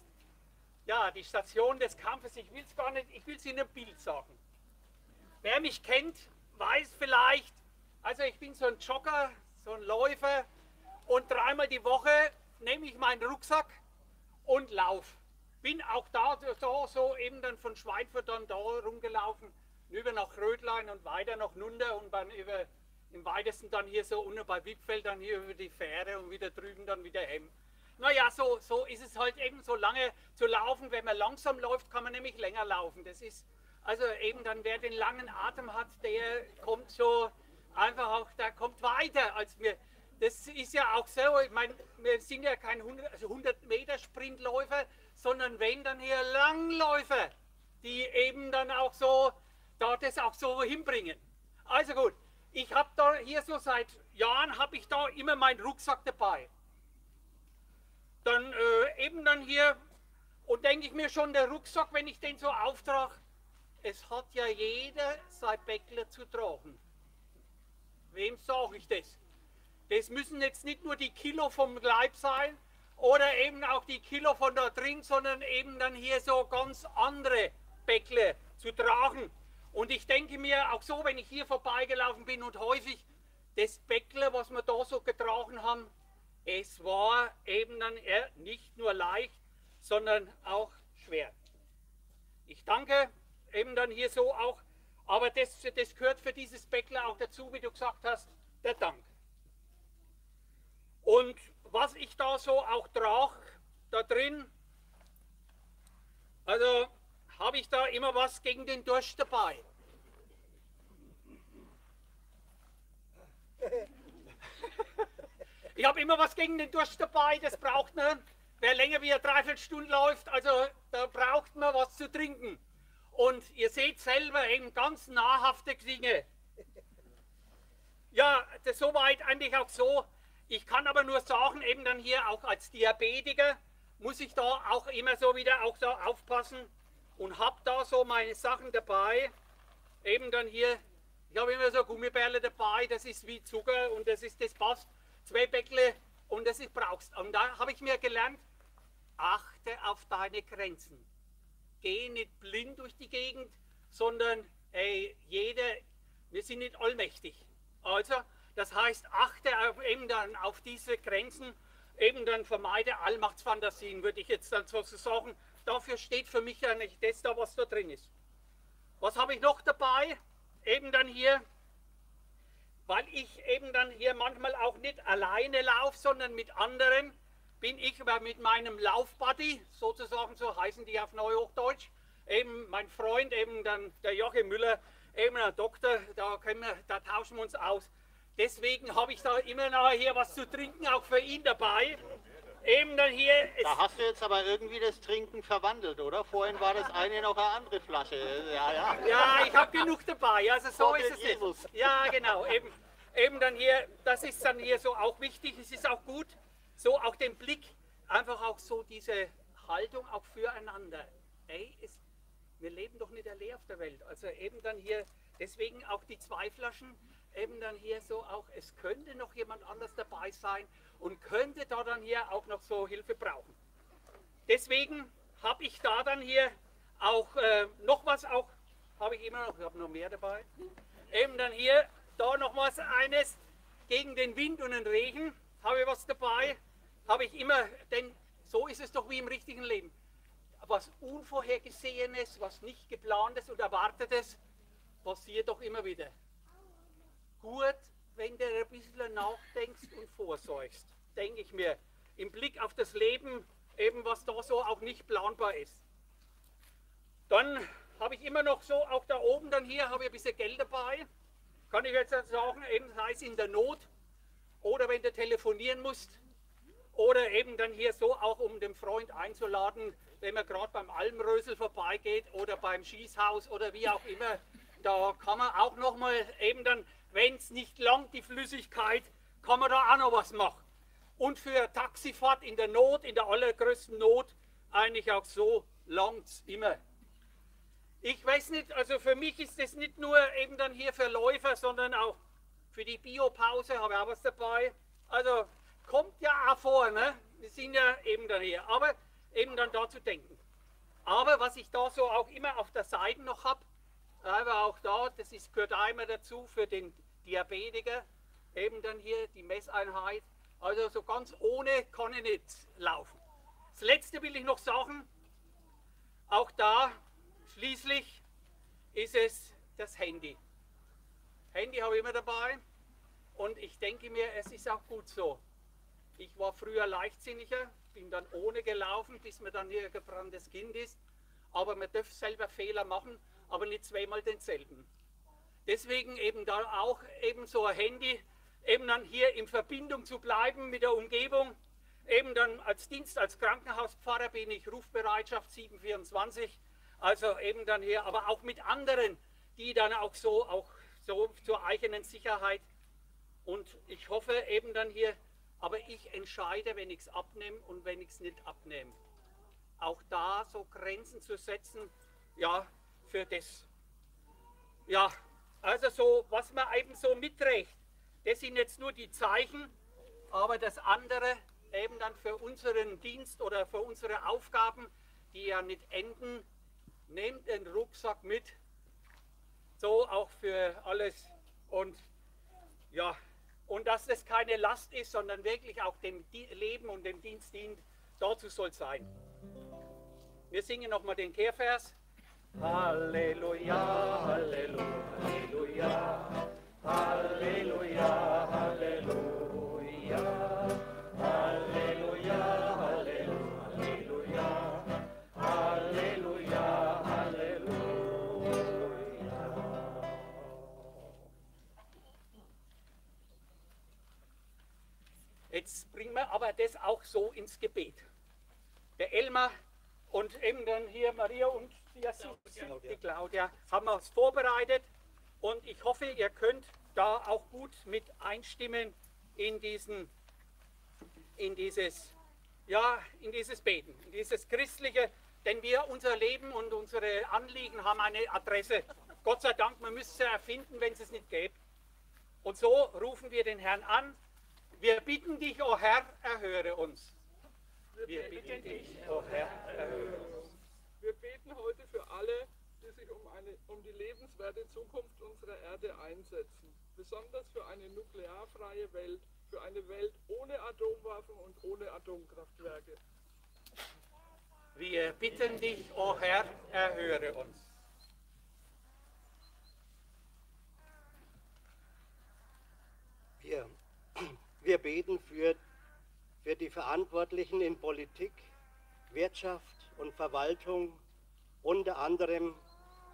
Ja, die Station des Kampfes, ich will es gar nicht, ich will es in einem Bild sagen. Wer mich kennt, weiß vielleicht, also ich bin so ein Jogger, so ein Läufer und dreimal die Woche nehme ich meinen Rucksack und laufe. Bin auch da, da so eben dann von Schweinfurt dann da rumgelaufen, über nach Rödlein und weiter nach Nunder und dann über im weitesten dann hier so unten bei Wippfeld, dann hier über die Fähre und wieder drüben dann wieder Hemm. Naja, so, so ist es halt eben so lange zu laufen. Wenn man langsam läuft, kann man nämlich länger laufen. Das ist also eben dann, wer den langen Atem hat, der kommt so einfach auch, der kommt weiter als wir. Das ist ja auch so, ich meine, wir sind ja kein 100, also 100 Meter Sprintläufer, sondern wenn dann hier Langläufer, die eben dann auch so, da das auch so hinbringen. Also gut, ich habe da hier so seit Jahren habe ich da immer meinen Rucksack dabei. Dann äh, eben dann hier und denke ich mir schon, der Rucksack, wenn ich den so auftrage, es hat ja jeder sein Bäckler zu tragen. Wem sage ich das? Das müssen jetzt nicht nur die Kilo vom Leib sein oder eben auch die Kilo von da drin, sondern eben dann hier so ganz andere Bäckler zu tragen. Und ich denke mir auch so, wenn ich hier vorbeigelaufen bin und häufig das Bäckle, was wir da so getragen haben, es war eben dann nicht nur leicht, sondern auch schwer. Ich danke eben dann hier so auch, aber das, das gehört für dieses Bäckle auch dazu, wie du gesagt hast, der Dank. Und was ich da so auch trage, da drin, also habe ich da immer was gegen den Durst dabei. Ich habe immer was gegen den Durst dabei, das braucht man. wer länger wie eine Dreiviertelstunde läuft, also da braucht man was zu trinken. Und ihr seht selber eben ganz nahrhafte Dinge. Ja, das soweit eigentlich auch so. Ich kann aber nur sagen, eben dann hier auch als Diabetiker muss ich da auch immer so wieder auch da aufpassen und habe da so meine Sachen dabei. Eben dann hier, ich habe immer so Gummibärle dabei, das ist wie Zucker und das ist das passt. Zwei Bäckle und das ist brauchst. Und da habe ich mir gelernt, achte auf deine Grenzen. Geh nicht blind durch die Gegend, sondern ey, jeder, wir sind nicht allmächtig. Also, das heißt, achte eben dann auf diese Grenzen, eben dann vermeide Allmachtsfantasien, würde ich jetzt dann sozusagen. Dafür steht für mich ja nicht das da, was da drin ist. Was habe ich noch dabei? Eben dann hier, weil ich eben dann hier manchmal auch nicht alleine laufe, sondern mit anderen, bin ich mit meinem Laufbuddy, sozusagen so heißen die auf Neuhochdeutsch, eben mein Freund, eben dann der Joachim Müller, eben ein Doktor, da, können wir, da tauschen wir uns aus. Deswegen habe ich da immer noch hier was zu trinken, auch für ihn dabei. Eben dann hier. Da hast du jetzt aber irgendwie das Trinken verwandelt, oder? Vorhin war das eine noch eine andere Flasche. Ja, ja. Ja, ich habe genug dabei. Also so ist es Jesus. Ja, genau. Eben, eben dann hier, das ist dann hier so auch wichtig. Es ist auch gut, so auch den Blick, einfach auch so diese Haltung auch füreinander. Ey, es, wir leben doch nicht allein auf der Welt. Also eben dann hier, deswegen auch die zwei Flaschen, eben dann hier so auch, es könnte noch jemand anders dabei sein und könnte da dann hier auch noch so Hilfe brauchen. Deswegen habe ich da dann hier auch äh, noch was, auch habe ich immer noch, ich habe noch mehr dabei. Eben dann hier, da noch was eines gegen den Wind und den Regen, habe ich was dabei, habe ich immer, denn so ist es doch wie im richtigen Leben. Was Unvorhergesehenes, was nicht geplantes und erwartetes, passiert doch immer wieder gut, wenn du ein bisschen nachdenkst und vorsorgst, denke ich mir, im Blick auf das Leben, eben was da so auch nicht planbar ist. Dann habe ich immer noch so, auch da oben dann hier, habe ich ein bisschen Geld dabei. Kann ich jetzt sagen, eben sei es in der Not oder wenn du telefonieren musst oder eben dann hier so auch, um den Freund einzuladen, wenn man gerade beim Almrösel vorbeigeht oder beim Schießhaus oder wie auch immer. Da kann man auch nochmal eben dann wenn es nicht langt, die Flüssigkeit, kann man da auch noch was machen. Und für Taxifahrt in der Not, in der allergrößten Not, eigentlich auch so langt es immer. Ich weiß nicht, also für mich ist das nicht nur eben dann hier für Läufer, sondern auch für die Biopause habe ich auch was dabei. Also kommt ja auch vor, ne? Wir sind ja eben dann hier. Aber eben dann da zu denken. Aber was ich da so auch immer auf der Seite noch habe, aber auch da, das ist, gehört einmal dazu für den Diabetiker, eben dann hier die Messeinheit. Also so ganz ohne kann ich nicht laufen. Das letzte will ich noch sagen, auch da schließlich ist es das Handy. Handy habe ich immer dabei und ich denke mir, es ist auch gut so. Ich war früher leichtsinniger, bin dann ohne gelaufen, bis mir dann hier ein gebranntes Kind ist. Aber man darf selber Fehler machen aber nicht zweimal denselben. Deswegen eben da auch eben so ein Handy, eben dann hier in Verbindung zu bleiben mit der Umgebung. Eben dann als Dienst, als Krankenhauspfarrer bin ich Rufbereitschaft 724, also eben dann hier, aber auch mit anderen, die dann auch so, auch so zur eigenen Sicherheit. Und ich hoffe eben dann hier, aber ich entscheide, wenn ich es abnehme und wenn ich es nicht abnehme. Auch da so Grenzen zu setzen, ja, für das. Ja, also so, was man eben so mitträgt, das sind jetzt nur die Zeichen, aber das andere eben dann für unseren Dienst oder für unsere Aufgaben, die ja nicht enden, nehmt den Rucksack mit, so auch für alles und ja, und dass das keine Last ist, sondern wirklich auch dem Leben und dem Dienst dient, dazu soll es sein. Wir singen nochmal den Kehrvers. Halleluja, Halleluja, Halleluja, Halleluja, Halleluja, wir aber das auch so ins Gebet. der Elmar und eben dann hier Maria und die, die Claudia haben wir es vorbereitet und ich hoffe, ihr könnt da auch gut mit einstimmen in diesen, in dieses, ja, in dieses Beten, in dieses christliche, denn wir unser Leben und unsere Anliegen haben eine Adresse. Gott sei Dank, man müsste sie erfinden, wenn es es nicht gäbe. Und so rufen wir den Herrn an. Wir bitten dich, o oh Herr, erhöre uns. Wir bitten dich, o oh Herr, erhöre uns. Wir beten heute für alle, die sich um, eine, um die lebenswerte Zukunft unserer Erde einsetzen. Besonders für eine nuklearfreie Welt, für eine Welt ohne Atomwaffen und ohne Atomkraftwerke. Wir bitten dich, o oh Herr, erhöre uns. Wir, wir beten für, für die Verantwortlichen in Politik, Wirtschaft und Verwaltung, unter anderem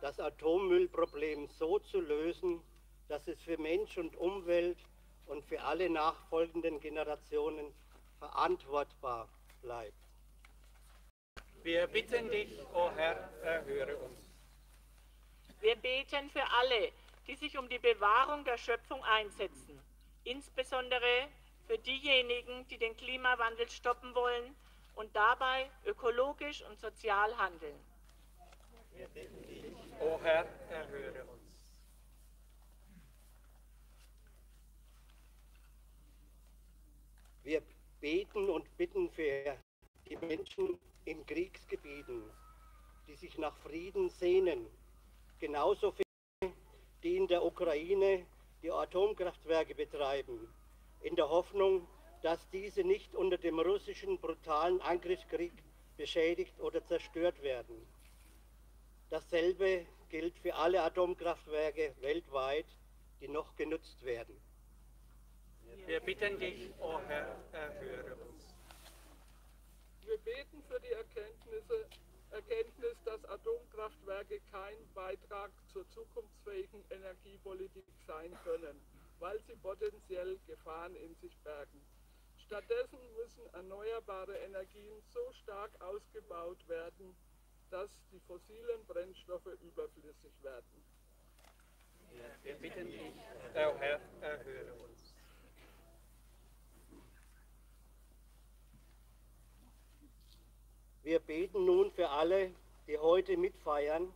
das Atommüllproblem so zu lösen, dass es für Mensch und Umwelt und für alle nachfolgenden Generationen verantwortbar bleibt. Wir bitten dich, o oh Herr, erhöre uns. Wir beten für alle, die sich um die Bewahrung der Schöpfung einsetzen insbesondere für diejenigen, die den Klimawandel stoppen wollen und dabei ökologisch und sozial handeln. Wir bitten dich, o Herr, erhöre uns. Wir beten und bitten für die Menschen in Kriegsgebieten, die sich nach Frieden sehnen, genauso für die in der Ukraine die Atomkraftwerke betreiben, in der Hoffnung, dass diese nicht unter dem russischen brutalen Angriffskrieg beschädigt oder zerstört werden. Dasselbe gilt für alle Atomkraftwerke weltweit, die noch genutzt werden. Wir bitten dich, o oh Herr, erhöre uns. Wir beten für die Erkenntnisse, Erkenntnis, dass Atomkraftwerke kein Beitrag zur zukunftsfähigen Energiepolitik sein können, weil sie potenziell Gefahren in sich bergen. Stattdessen müssen erneuerbare Energien so stark ausgebaut werden, dass die fossilen Brennstoffe überflüssig werden. Wir bitten dich, Herr, Herr, erhöre uns. Wir beten nun für alle, die heute mitfeiern,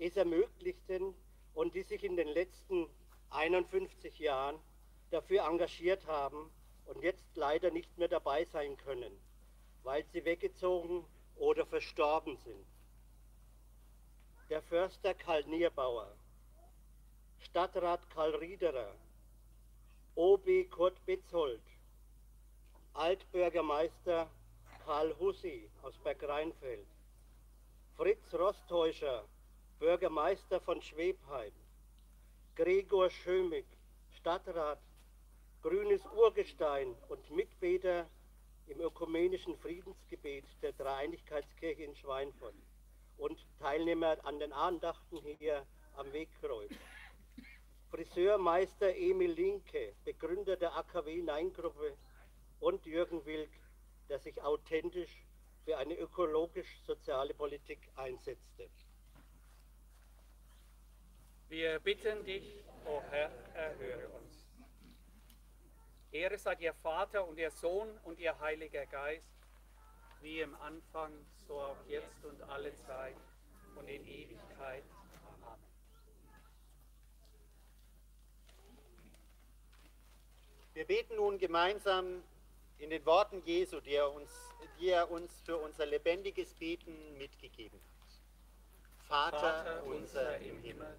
es ermöglichten und die sich in den letzten 51 Jahren dafür engagiert haben und jetzt leider nicht mehr dabei sein können, weil sie weggezogen oder verstorben sind. Der Förster Karl Nierbauer, Stadtrat Karl Riederer, OB Kurt Betzold, Altbürgermeister Karl Hussi aus Bergreinfeld, Fritz Rostäuscher, Bürgermeister von Schwebheim, Gregor Schömig, Stadtrat, grünes Urgestein und Mitbeter im ökumenischen Friedensgebet der Dreieinigkeitskirche in Schweinfurt und Teilnehmer an den Andachten hier am Wegkreuz. Friseurmeister Emil Linke, Begründer der AKW Nein-Gruppe und Jürgen Wilk, der sich authentisch für eine ökologisch-soziale Politik einsetzte. Wir bitten dich, o oh Herr, erhöre uns. Ehre sei dir Vater und ihr Sohn und ihr Heiliger Geist, wie im Anfang, so auch jetzt und alle Zeit und in Ewigkeit. Amen. Wir beten nun gemeinsam in den Worten Jesu, die er uns, die er uns für unser lebendiges Beten mitgegeben hat. Vater, Vater unser im Himmel,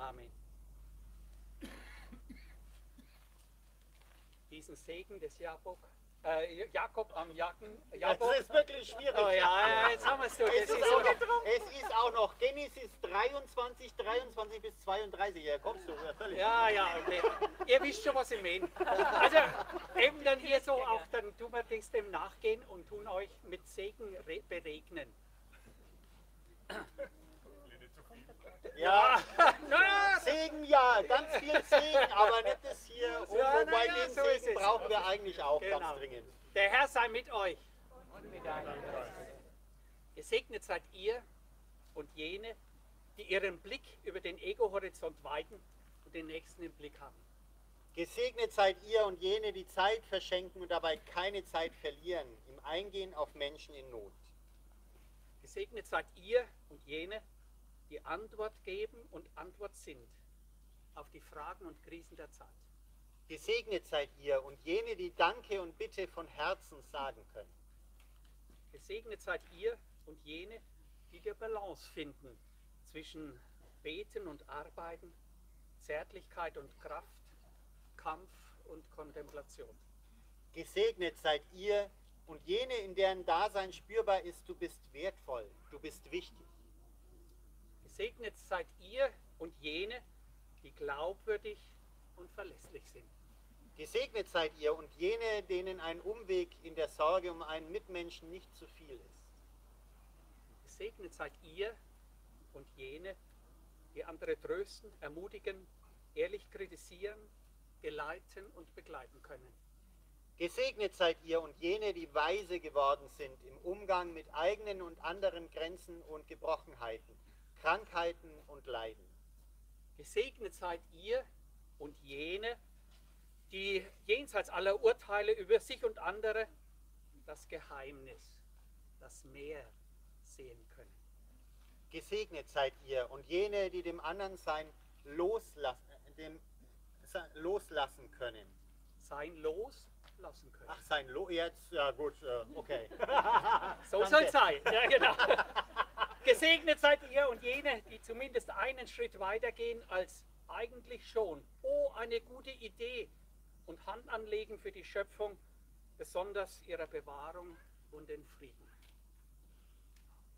Amen. Diesen Segen des Jabok Äh, Jakob am Jacken. Das ist wirklich schwierig. Oh, ja, jetzt haben wir es so. Es ist, ist auch noch, es ist auch noch Genesis 23, 23 bis 32. Hier kommst du. Ja, völlig. Ja, ja, okay. Ihr wisst schon, was ich meine. Also eben dann hier so auch, dann tun wir das dem nachgehen und tun euch mit Segen re- beregnen. Ja, Na, Segen ja, ganz viel Segen, aber nicht das hier. Und Ja, wobei ja, den so ist Segen brauchen wir eigentlich auch Genau. ganz dringend. Der Herr sei mit euch. Gesegnet seid ihr und jene, die ihren Blick über den Ego-Horizont weiten und den Nächsten im Blick haben. Gesegnet seid ihr und jene, die Zeit verschenken und dabei keine Zeit verlieren im Eingehen auf Menschen in Not. Gesegnet seid ihr und jene, die Antwort geben und Antwort sind auf die Fragen und Krisen der Zeit. Gesegnet seid ihr und jene, die Danke und Bitte von Herzen sagen können. Gesegnet seid ihr und jene, die die Balance finden zwischen Beten und Arbeiten, Zärtlichkeit und Kraft, Kampf und Kontemplation. Gesegnet seid ihr und jene, in deren Dasein spürbar ist, du bist wertvoll, du bist wichtig. Gesegnet seid ihr und jene, die glaubwürdig und verlässlich sind. Gesegnet seid ihr und jene, denen ein Umweg in der Sorge um einen Mitmenschen nicht zu viel ist. Gesegnet seid ihr und jene, die andere trösten, ermutigen, ehrlich kritisieren, geleiten und begleiten können. Gesegnet seid ihr und jene, die weise geworden sind im Umgang mit eigenen und anderen Grenzen und Gebrochenheiten, Krankheiten und Leiden. Gesegnet seid ihr und jene, die jenseits aller Urteile über sich und andere das Geheimnis, das Meer sehen können. Gesegnet seid ihr und jene, die dem anderen sein loslassen, dem se- loslassen können. Sein loslassen können. Ach, sein Lo jetzt, ja gut, äh, okay. So soll es sein. Ja, genau. Gesegnet seid ihr und jene, die zumindest einen Schritt weitergehen als eigentlich schon. Oh, eine gute Idee und Hand anlegen für die Schöpfung, besonders ihrer Bewahrung und den Frieden.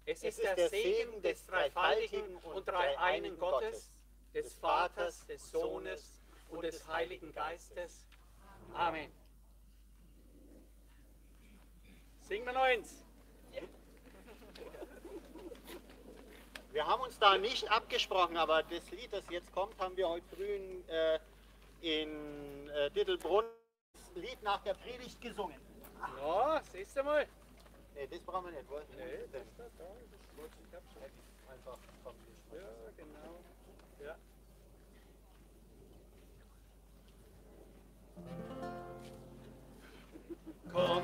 Es ist, der, Segen des dreifaltigen und dreieinen Gottes, des Vaters, des Sohnes und des Heiligen Geistes. Amen. Singen wir noch eins. Wir haben uns da nicht abgesprochen, aber das Lied, das jetzt kommt, haben wir heute früh in, äh, in äh, Dittelbrunn das Lied nach der Predigt gesungen. Ja, siehst du mal. Nee, das brauchen wir nicht. Wo ist Nee, das? das da, da, das ist gut, ich hab schon. Einfach vom. Ja, genau. Ja. Komm,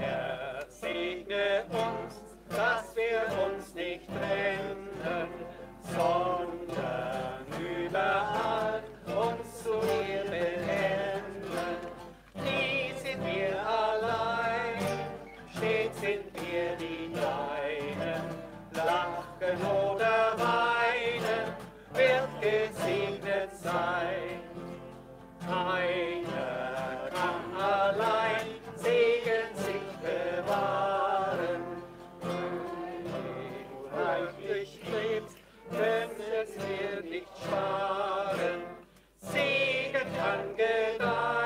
Herr, segne uns, dass wir uns nicht trennen, sondern überall uns zu dir bekennen. Nie sind wir allein, stets sind wir die Deinen, lachen oder weinen, wird gesegnet sein. Keiner sparen. Segen kann gedeihen,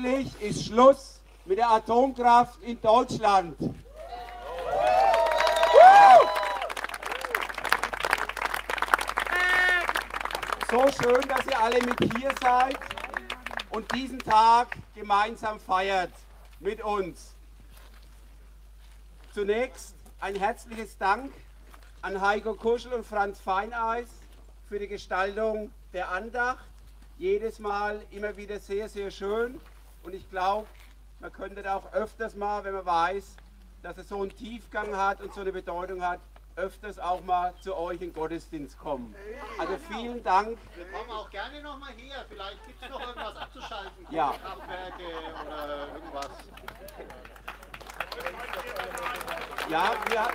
endlich ist Schluss mit der Atomkraft in Deutschland. So schön, dass ihr alle mit hier seid und diesen Tag gemeinsam feiert mit uns. Zunächst ein herzliches Dank an Heiko Kuschel und Franz Feineis für die Gestaltung der Andacht. Jedes Mal immer wieder sehr, sehr schön. Und ich glaube, man könnte da auch öfters mal, wenn man weiß, dass es so einen Tiefgang hat und so eine Bedeutung hat, öfters auch mal zu euch in Gottesdienst kommen. Also vielen Dank. Wir kommen auch gerne nochmal her. Vielleicht gibt es noch irgendwas abzuschalten. Ja. Kraftwerke oder irgendwas. Ja, wir,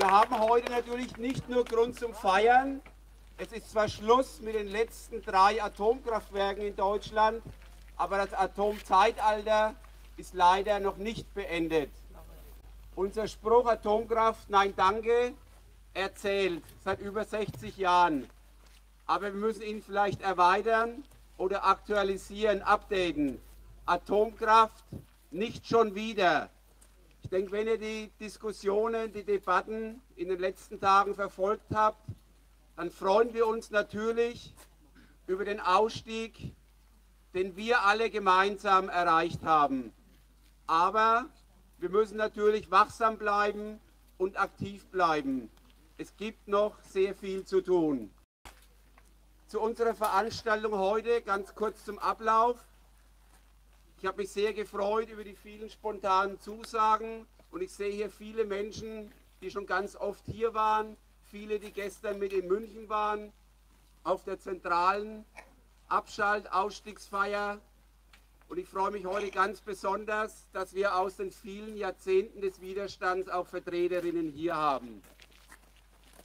wir haben heute natürlich nicht nur Grund zum Feiern. Es ist zwar Schluss mit den letzten drei Atomkraftwerken in Deutschland, aber das Atomzeitalter ist leider noch nicht beendet. Unser Spruch Atomkraft, nein danke, erzählt seit über 60 Jahren. Aber wir müssen ihn vielleicht erweitern oder aktualisieren, updaten. Atomkraft nicht schon wieder. Ich denke, wenn ihr die Diskussionen, die Debatten in den letzten Tagen verfolgt habt, dann freuen wir uns natürlich über den Ausstieg, den wir alle gemeinsam erreicht haben. Aber wir müssen natürlich wachsam bleiben und aktiv bleiben. Es gibt noch sehr viel zu tun. Zu unserer Veranstaltung heute ganz kurz zum Ablauf. Ich habe mich sehr gefreut über die vielen spontanen Zusagen und ich sehe hier viele Menschen, die schon ganz oft hier waren, viele, die gestern mit in München waren, auf der zentralen Abschalt-Ausstiegsfeier. Und ich freue mich heute ganz besonders, dass wir aus den vielen Jahrzehnten des Widerstands auch Vertreterinnen hier haben.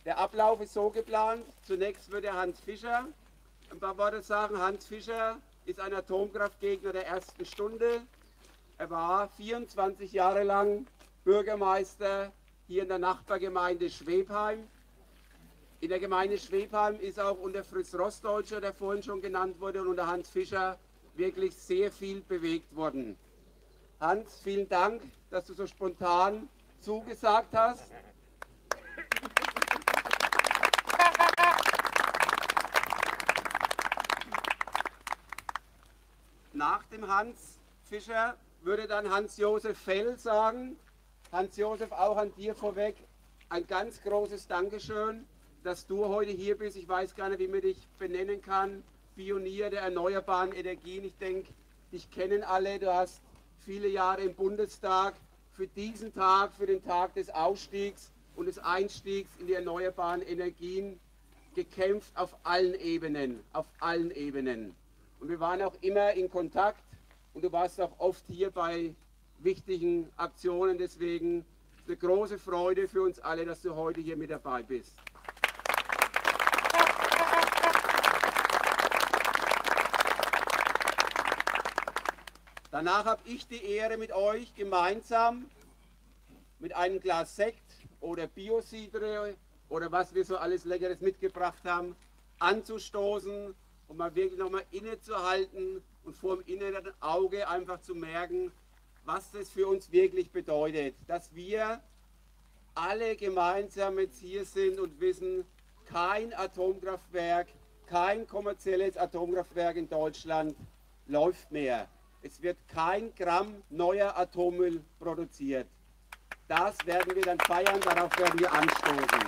Der Ablauf ist so geplant. Zunächst würde Hans Fischer ein paar Worte sagen. Hans Fischer ist ein Atomkraftgegner der ersten Stunde. Er war 24 Jahre lang Bürgermeister hier in der Nachbargemeinde Schwebheim. In der Gemeinde Schwebheim ist auch unter Fritz Rostdeutscher, der vorhin schon genannt wurde, und unter Hans Fischer wirklich sehr viel bewegt worden. Hans, vielen Dank, dass du so spontan zugesagt hast. Nach dem Hans Fischer würde dann Hans-Josef Fell sagen. Hans-Josef, auch an dir vorweg ein ganz großes Dankeschön, dass du heute hier bist. Ich weiß gar nicht, wie man dich benennen kann. Pionier der erneuerbaren Energien. Ich denke, dich kennen alle. Du hast viele Jahre im Bundestag für diesen Tag, für den Tag des Ausstiegs und des Einstiegs in die erneuerbaren Energien gekämpft auf allen Ebenen, auf allen Ebenen. Und wir waren auch immer in Kontakt und du warst auch oft hier bei wichtigen Aktionen. Deswegen eine große Freude für uns alle, dass du heute hier mit dabei bist. Danach habe ich die Ehre mit euch gemeinsam mit einem Glas Sekt oder Biosidre oder was wir so alles Leckeres mitgebracht haben, anzustoßen und mal wirklich nochmal innezuhalten und vor dem inneren Auge einfach zu merken, was das für uns wirklich bedeutet. Dass wir alle gemeinsam jetzt hier sind und wissen, kein Atomkraftwerk, kein kommerzielles Atomkraftwerk in Deutschland läuft mehr. Es wird kein Gramm neuer Atommüll produziert. Das werden wir dann feiern, darauf werden wir anstoßen.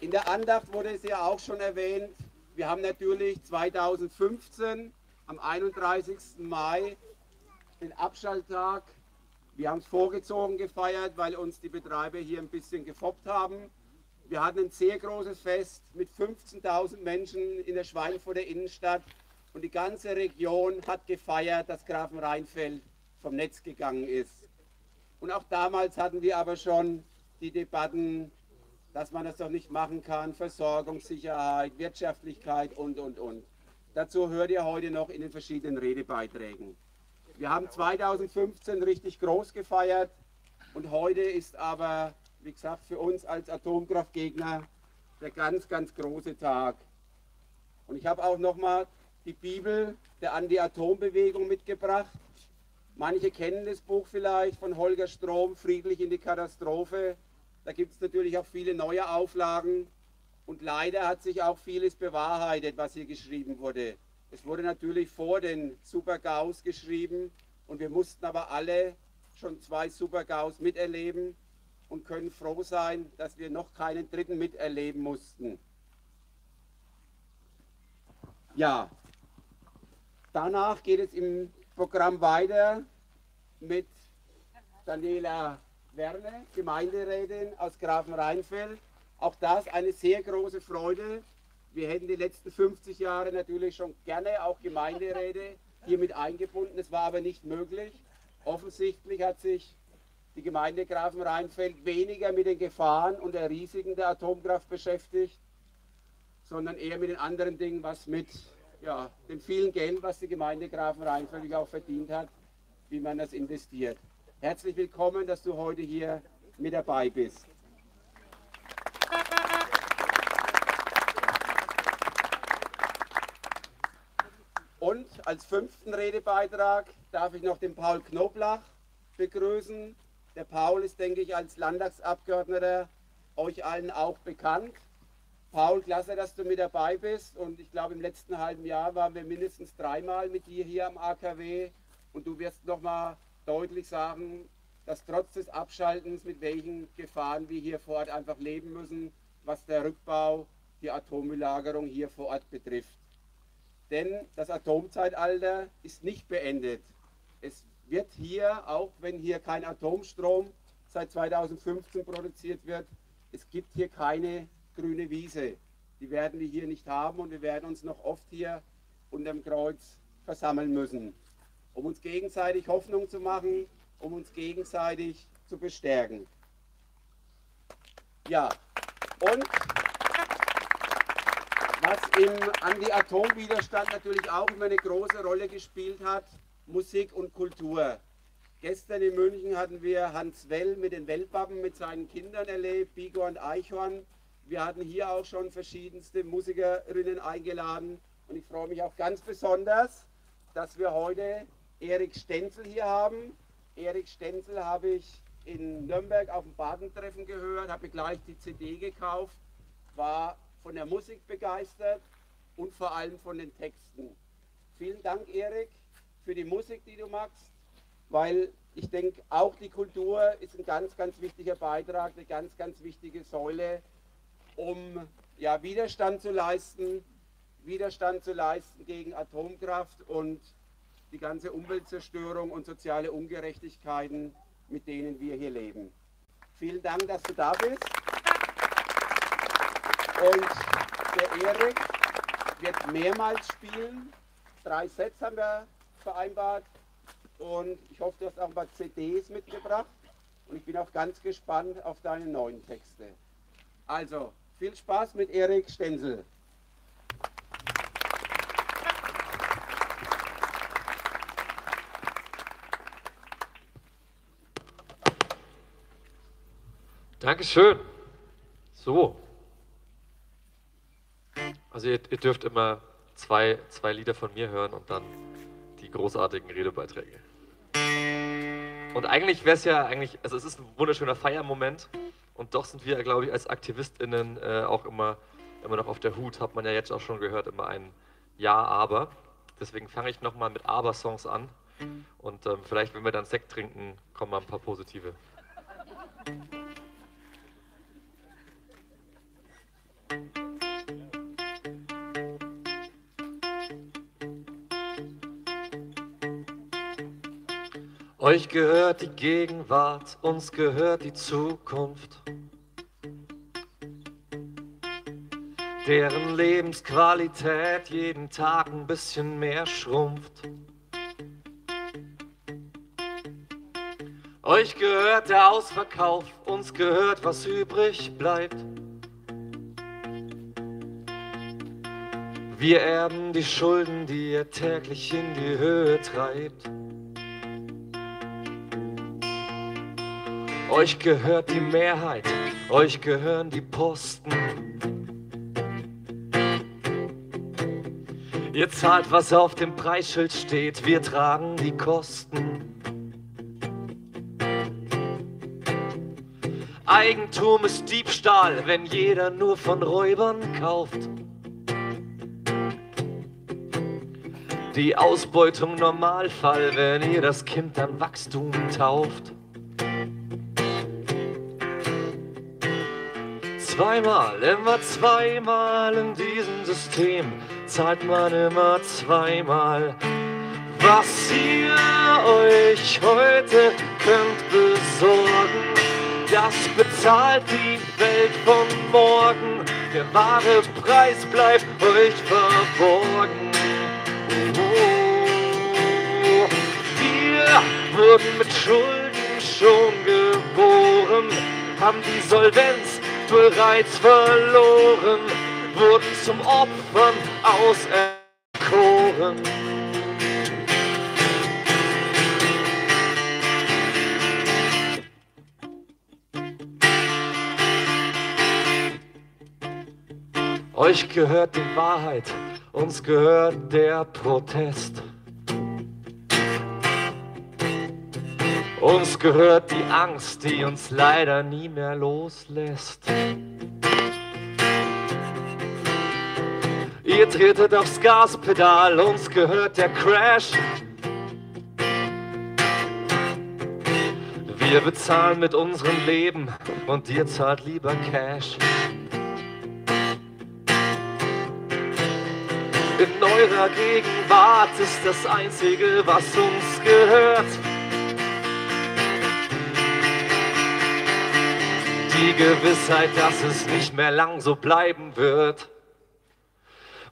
In der Andacht wurde es ja auch schon erwähnt, wir haben natürlich 2015 am 31. Mai den Abschalttag. Wir haben es vorgezogen gefeiert, weil uns die Betreiber hier ein bisschen gefoppt haben. Wir hatten ein sehr großes Fest mit 15.000 Menschen in der Schweinfurter Innenstadt und die ganze Region hat gefeiert, dass Grafenrheinfeld vom Netz gegangen ist. Und auch damals hatten wir aber schon die Debatten, dass man das doch nicht machen kann, Versorgungssicherheit, Wirtschaftlichkeit und, und, und. Dazu hört ihr heute noch in den verschiedenen Redebeiträgen. Wir haben 2015 richtig groß gefeiert und heute ist aber, wie gesagt, für uns als Atomkraftgegner der ganz, ganz große Tag. Und ich habe auch nochmal die Bibel der Anti-Atom-Bewegung mitgebracht. Manche kennen das Buch vielleicht von Holger Strom, Friedlich in die Katastrophe. Da gibt es natürlich auch viele neue Auflagen. Und leider hat sich auch vieles bewahrheitet, was hier geschrieben wurde. Es wurde natürlich vor den Super-GAUs geschrieben und wir mussten aber alle schon zwei Super-GAUs miterleben und können froh sein, dass wir noch keinen dritten miterleben mussten. Ja, danach geht es im Programm weiter mit Daniela Werne, Gemeinderätin aus Grafenrheinfeld. Auch das eine sehr große Freude. Wir hätten die letzten 50 Jahre natürlich schon gerne auch Gemeinderäte hier mit eingebunden. Es war aber nicht möglich. Offensichtlich hat sich die Gemeinde Grafenrheinfeld weniger mit den Gefahren und der Risiken der Atomkraft beschäftigt, sondern eher mit den anderen Dingen, was mit ja, dem vielen Geld, was die Gemeinde Grafenrheinfeld auch verdient hat, wie man das investiert. Herzlich willkommen, dass du heute hier mit dabei bist. Und als fünften Redebeitrag darf ich noch den Paul Knoblach begrüßen. Der Paul ist, denke ich, als Landtagsabgeordneter euch allen auch bekannt. Paul, klasse, dass du mit dabei bist. Und ich glaube, im letzten halben Jahr waren wir mindestens dreimal mit dir hier am AKW. Und du wirst nochmal deutlich sagen, dass trotz des Abschaltens, mit welchen Gefahren wir hier vor Ort einfach leben müssen, was der Rückbau, die Atommülllagerung hier vor Ort betrifft. Denn das Atomzeitalter ist nicht beendet. Es wird hier, auch wenn hier kein Atomstrom seit 2015 produziert wird, es gibt hier keine grüne Wiese. Die werden wir hier nicht haben und wir werden uns noch oft hier unterm Kreuz versammeln müssen, um uns gegenseitig Hoffnung zu machen, um uns gegenseitig zu bestärken. Ja, und was im Anti-Atom-Widerstand natürlich auch immer eine große Rolle gespielt hat, Musik und Kultur. Gestern in München hatten wir Hans Well mit den Wellpappen mit seinen Kindern erlebt, Bigo und Eichhorn. Wir hatten hier auch schon verschiedenste Musikerinnen eingeladen und ich freue mich auch ganz besonders, dass wir heute Erik Stenzel hier haben. Erik Stenzel habe ich in Nürnberg auf dem Badentreffen gehört, habe gleich die CD gekauft, war von der Musik begeistert und vor allem von den Texten. Vielen Dank, Erik, für die Musik, die du machst, weil ich denke, auch die Kultur ist ein ganz, ganz wichtiger Beitrag, eine ganz, ganz wichtige Säule, um ja, Widerstand zu leisten, Widerstand zu leisten gegen Atomkraft und die ganze Umweltzerstörung und soziale Ungerechtigkeiten, mit denen wir hier leben. Vielen Dank, dass du da bist. Und der Erik wird mehrmals spielen. Drei Sets haben wir vereinbart. Und ich hoffe, du hast auch ein paar CDs mitgebracht. Und ich bin auch ganz gespannt auf deine neuen Texte. Also, viel Spaß mit Erik Stenzel. Dankeschön. So, also ihr, ihr, dürft immer zwei, zwei Lieder von mir hören und dann großartigen Redebeiträge. Und eigentlich wäre es ja eigentlich, also es ist ein wunderschöner Feiermoment und doch sind wir, glaube ich, als AktivistInnen äh, auch immer, immer noch auf der Hut, hat man ja jetzt auch schon gehört, immer ein Ja, aber. Deswegen fange ich nochmal mit Aber-Songs an und ähm, vielleicht, wenn wir dann Sekt trinken, kommen mal ein paar positive. Euch gehört die Gegenwart, uns gehört die Zukunft. deren Lebensqualität jeden Tag ein bisschen mehr schrumpft. Euch gehört der Ausverkauf, uns gehört, was übrig bleibt. Wir erben die Schulden, die ihr täglich in die Höhe treibt. Euch gehört die Mehrheit, euch gehören die Posten. Ihr zahlt, was auf dem Preisschild steht, wir tragen die Kosten. Eigentum ist Diebstahl, wenn jeder nur von Räubern kauft. Die Ausbeutung Normalfall, wenn ihr das Kind dann Wachstum tauft. Zweimal, immer zweimal in diesem System zahlt man immer zweimal. Was ihr euch heute könnt besorgen, das bezahlt die Welt von morgen. Der wahre Preis bleibt euch verborgen. Oh, wir wurden mit Schulden schon geboren, haben die Solvenz bereits verloren, wurden zum Opfern auserkoren. Euch gehört die Wahrheit, uns gehört der Protest. Uns gehört die Angst, die uns leider nie mehr loslässt. Ihr tretet aufs Gaspedal, uns gehört der Crash. Wir bezahlen mit unserem Leben und ihr zahlt lieber Cash. In eurer Gegenwart ist das Einzige, was uns gehört. Die Gewissheit, dass es nicht mehr lang so bleiben wird.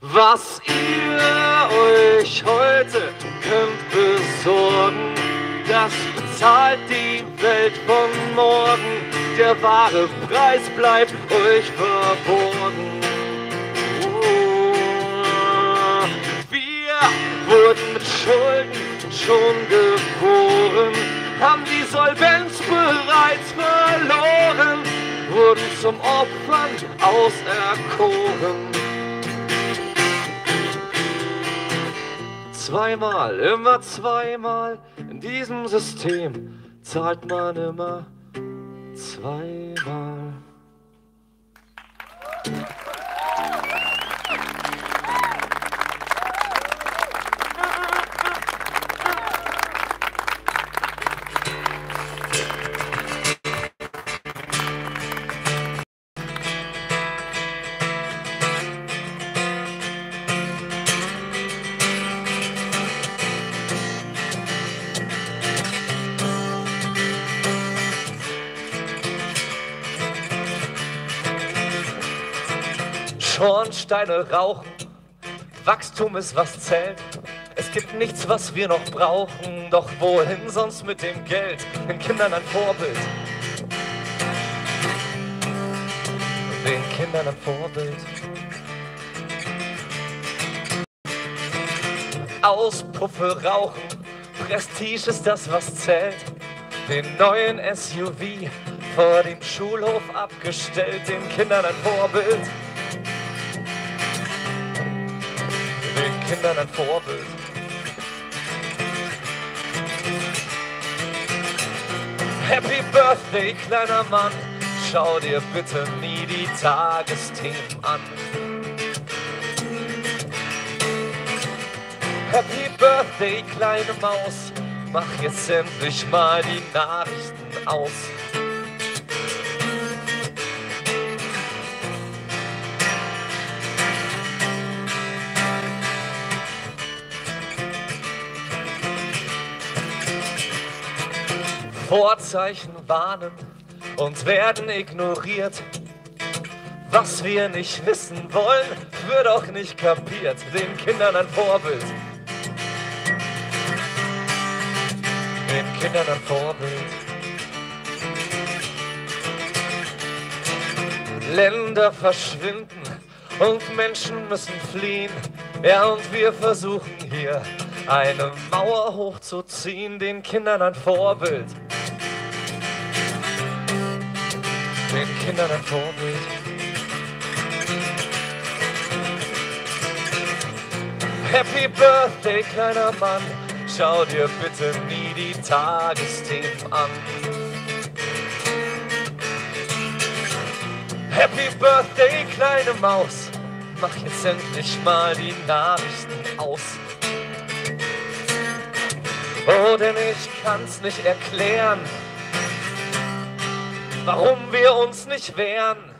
Was ihr euch heute könnt besorgen, das bezahlt die Welt von morgen. Der wahre Preis bleibt euch verborgen. Wir wurden mit Schulden schon geboren, haben die Solvenz bereits verloren, wurden zum Opfern auserkoren. Zweimal, immer zweimal in diesem System zahlt man immer zweimal. Schornsteine rauchen, Wachstum ist was zählt. Es gibt nichts, was wir noch brauchen, doch wohin sonst mit dem Geld? Den Kindern ein Vorbild. Den Kindern ein Vorbild. Auspuffe rauchen, Prestige ist das, was zählt. Den neuen SUV vor dem Schulhof abgestellt, den Kindern ein Vorbild. Kindern ein Vorbild. Happy Birthday, kleiner Mann, schau dir bitte nie die Tagesthemen an. Happy Birthday, kleine Maus, mach jetzt endlich mal die Nachrichten aus. Vorzeichen warnen und werden ignoriert. Was wir nicht wissen wollen, wird auch nicht kapiert. Den Kindern ein Vorbild. Den Kindern ein Vorbild. Länder verschwinden und Menschen müssen fliehen. Ja, und wir versuchen hier eine Mauer hochzuziehen, den Kindern ein Vorbild. Den Kindern ein Vorbild. Happy Birthday, kleiner Mann. Schau dir bitte nie die Tagesthemen an. Happy Birthday, kleine Maus. Mach jetzt endlich mal die Nachrichten aus. Oh, denn ich kann's nicht erklären, warum wir uns nicht wehren.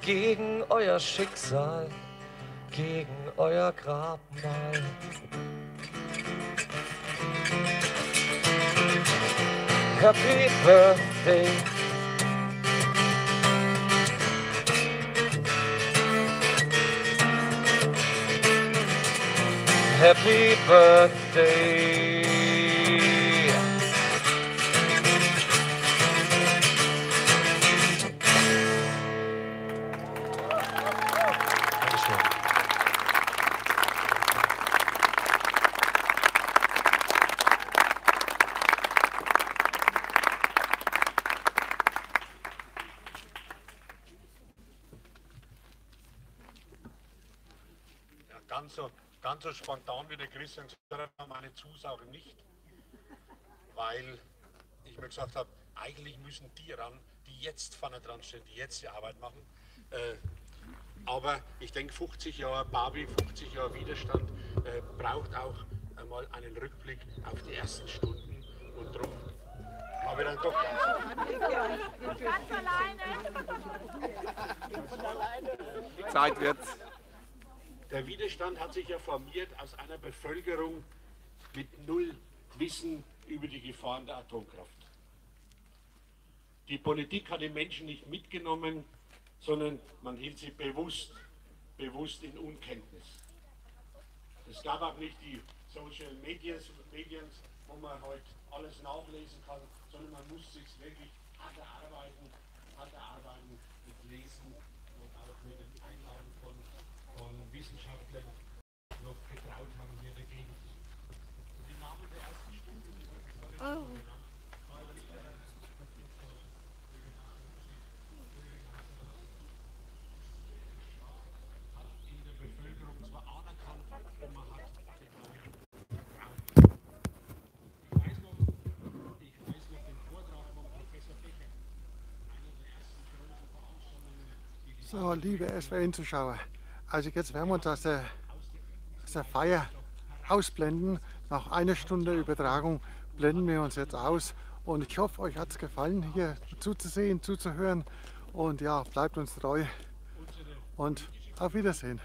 Gegen euer Schicksal, gegen euer Grabmal. Happy Birthday. Happy Birthday. Ganz, so, ganz spontan wie der Christian war meine Zusage nicht, weil ich mir gesagt habe, eigentlich müssen die ran, die jetzt vorne dran stehen, die jetzt die Arbeit machen. Äh, aber ich denke, 50 Jahre Barbie, 50 Jahre Widerstand äh, braucht auch einmal einen Rückblick auf die ersten Stunden und darum habe ich dann doch. Ganz alleine. Die Zeit wird's. Der Widerstand hat sich ja formiert aus einer Bevölkerung mit null Wissen über die Gefahren der Atomkraft. Die Politik hat die Menschen nicht mitgenommen, sondern man hielt sie bewusst, bewusst in Unkenntnis. Es gab auch nicht die Social Medias, Mediens, wo man heute alles nachlesen kann, sondern man muss sich wirklich hart erarbeiten, hart erarbeiten mit Lesen und auch mit dem Einladen von, von Wissenschaftlern noch getraut haben hier dagegen. Und im Namen der ersten Stunde, die Oh. hat in der Bevölkerung zwar anerkannt, aber man hat Ich weiß noch, ich weiß noch den Vortrag von Professor Becker, einer der ersten großen Veranstaltungen, die So, liebe SWN-Zuschauer, also jetzt werden wir uns aus der, aus der Feier ausblenden. Nach einer Stunde Übertragung blenden wir uns jetzt aus. Und ich hoffe, euch hat es gefallen, hier zuzusehen, zuzuhören. Und ja, bleibt uns treu. Und auf Wiedersehen.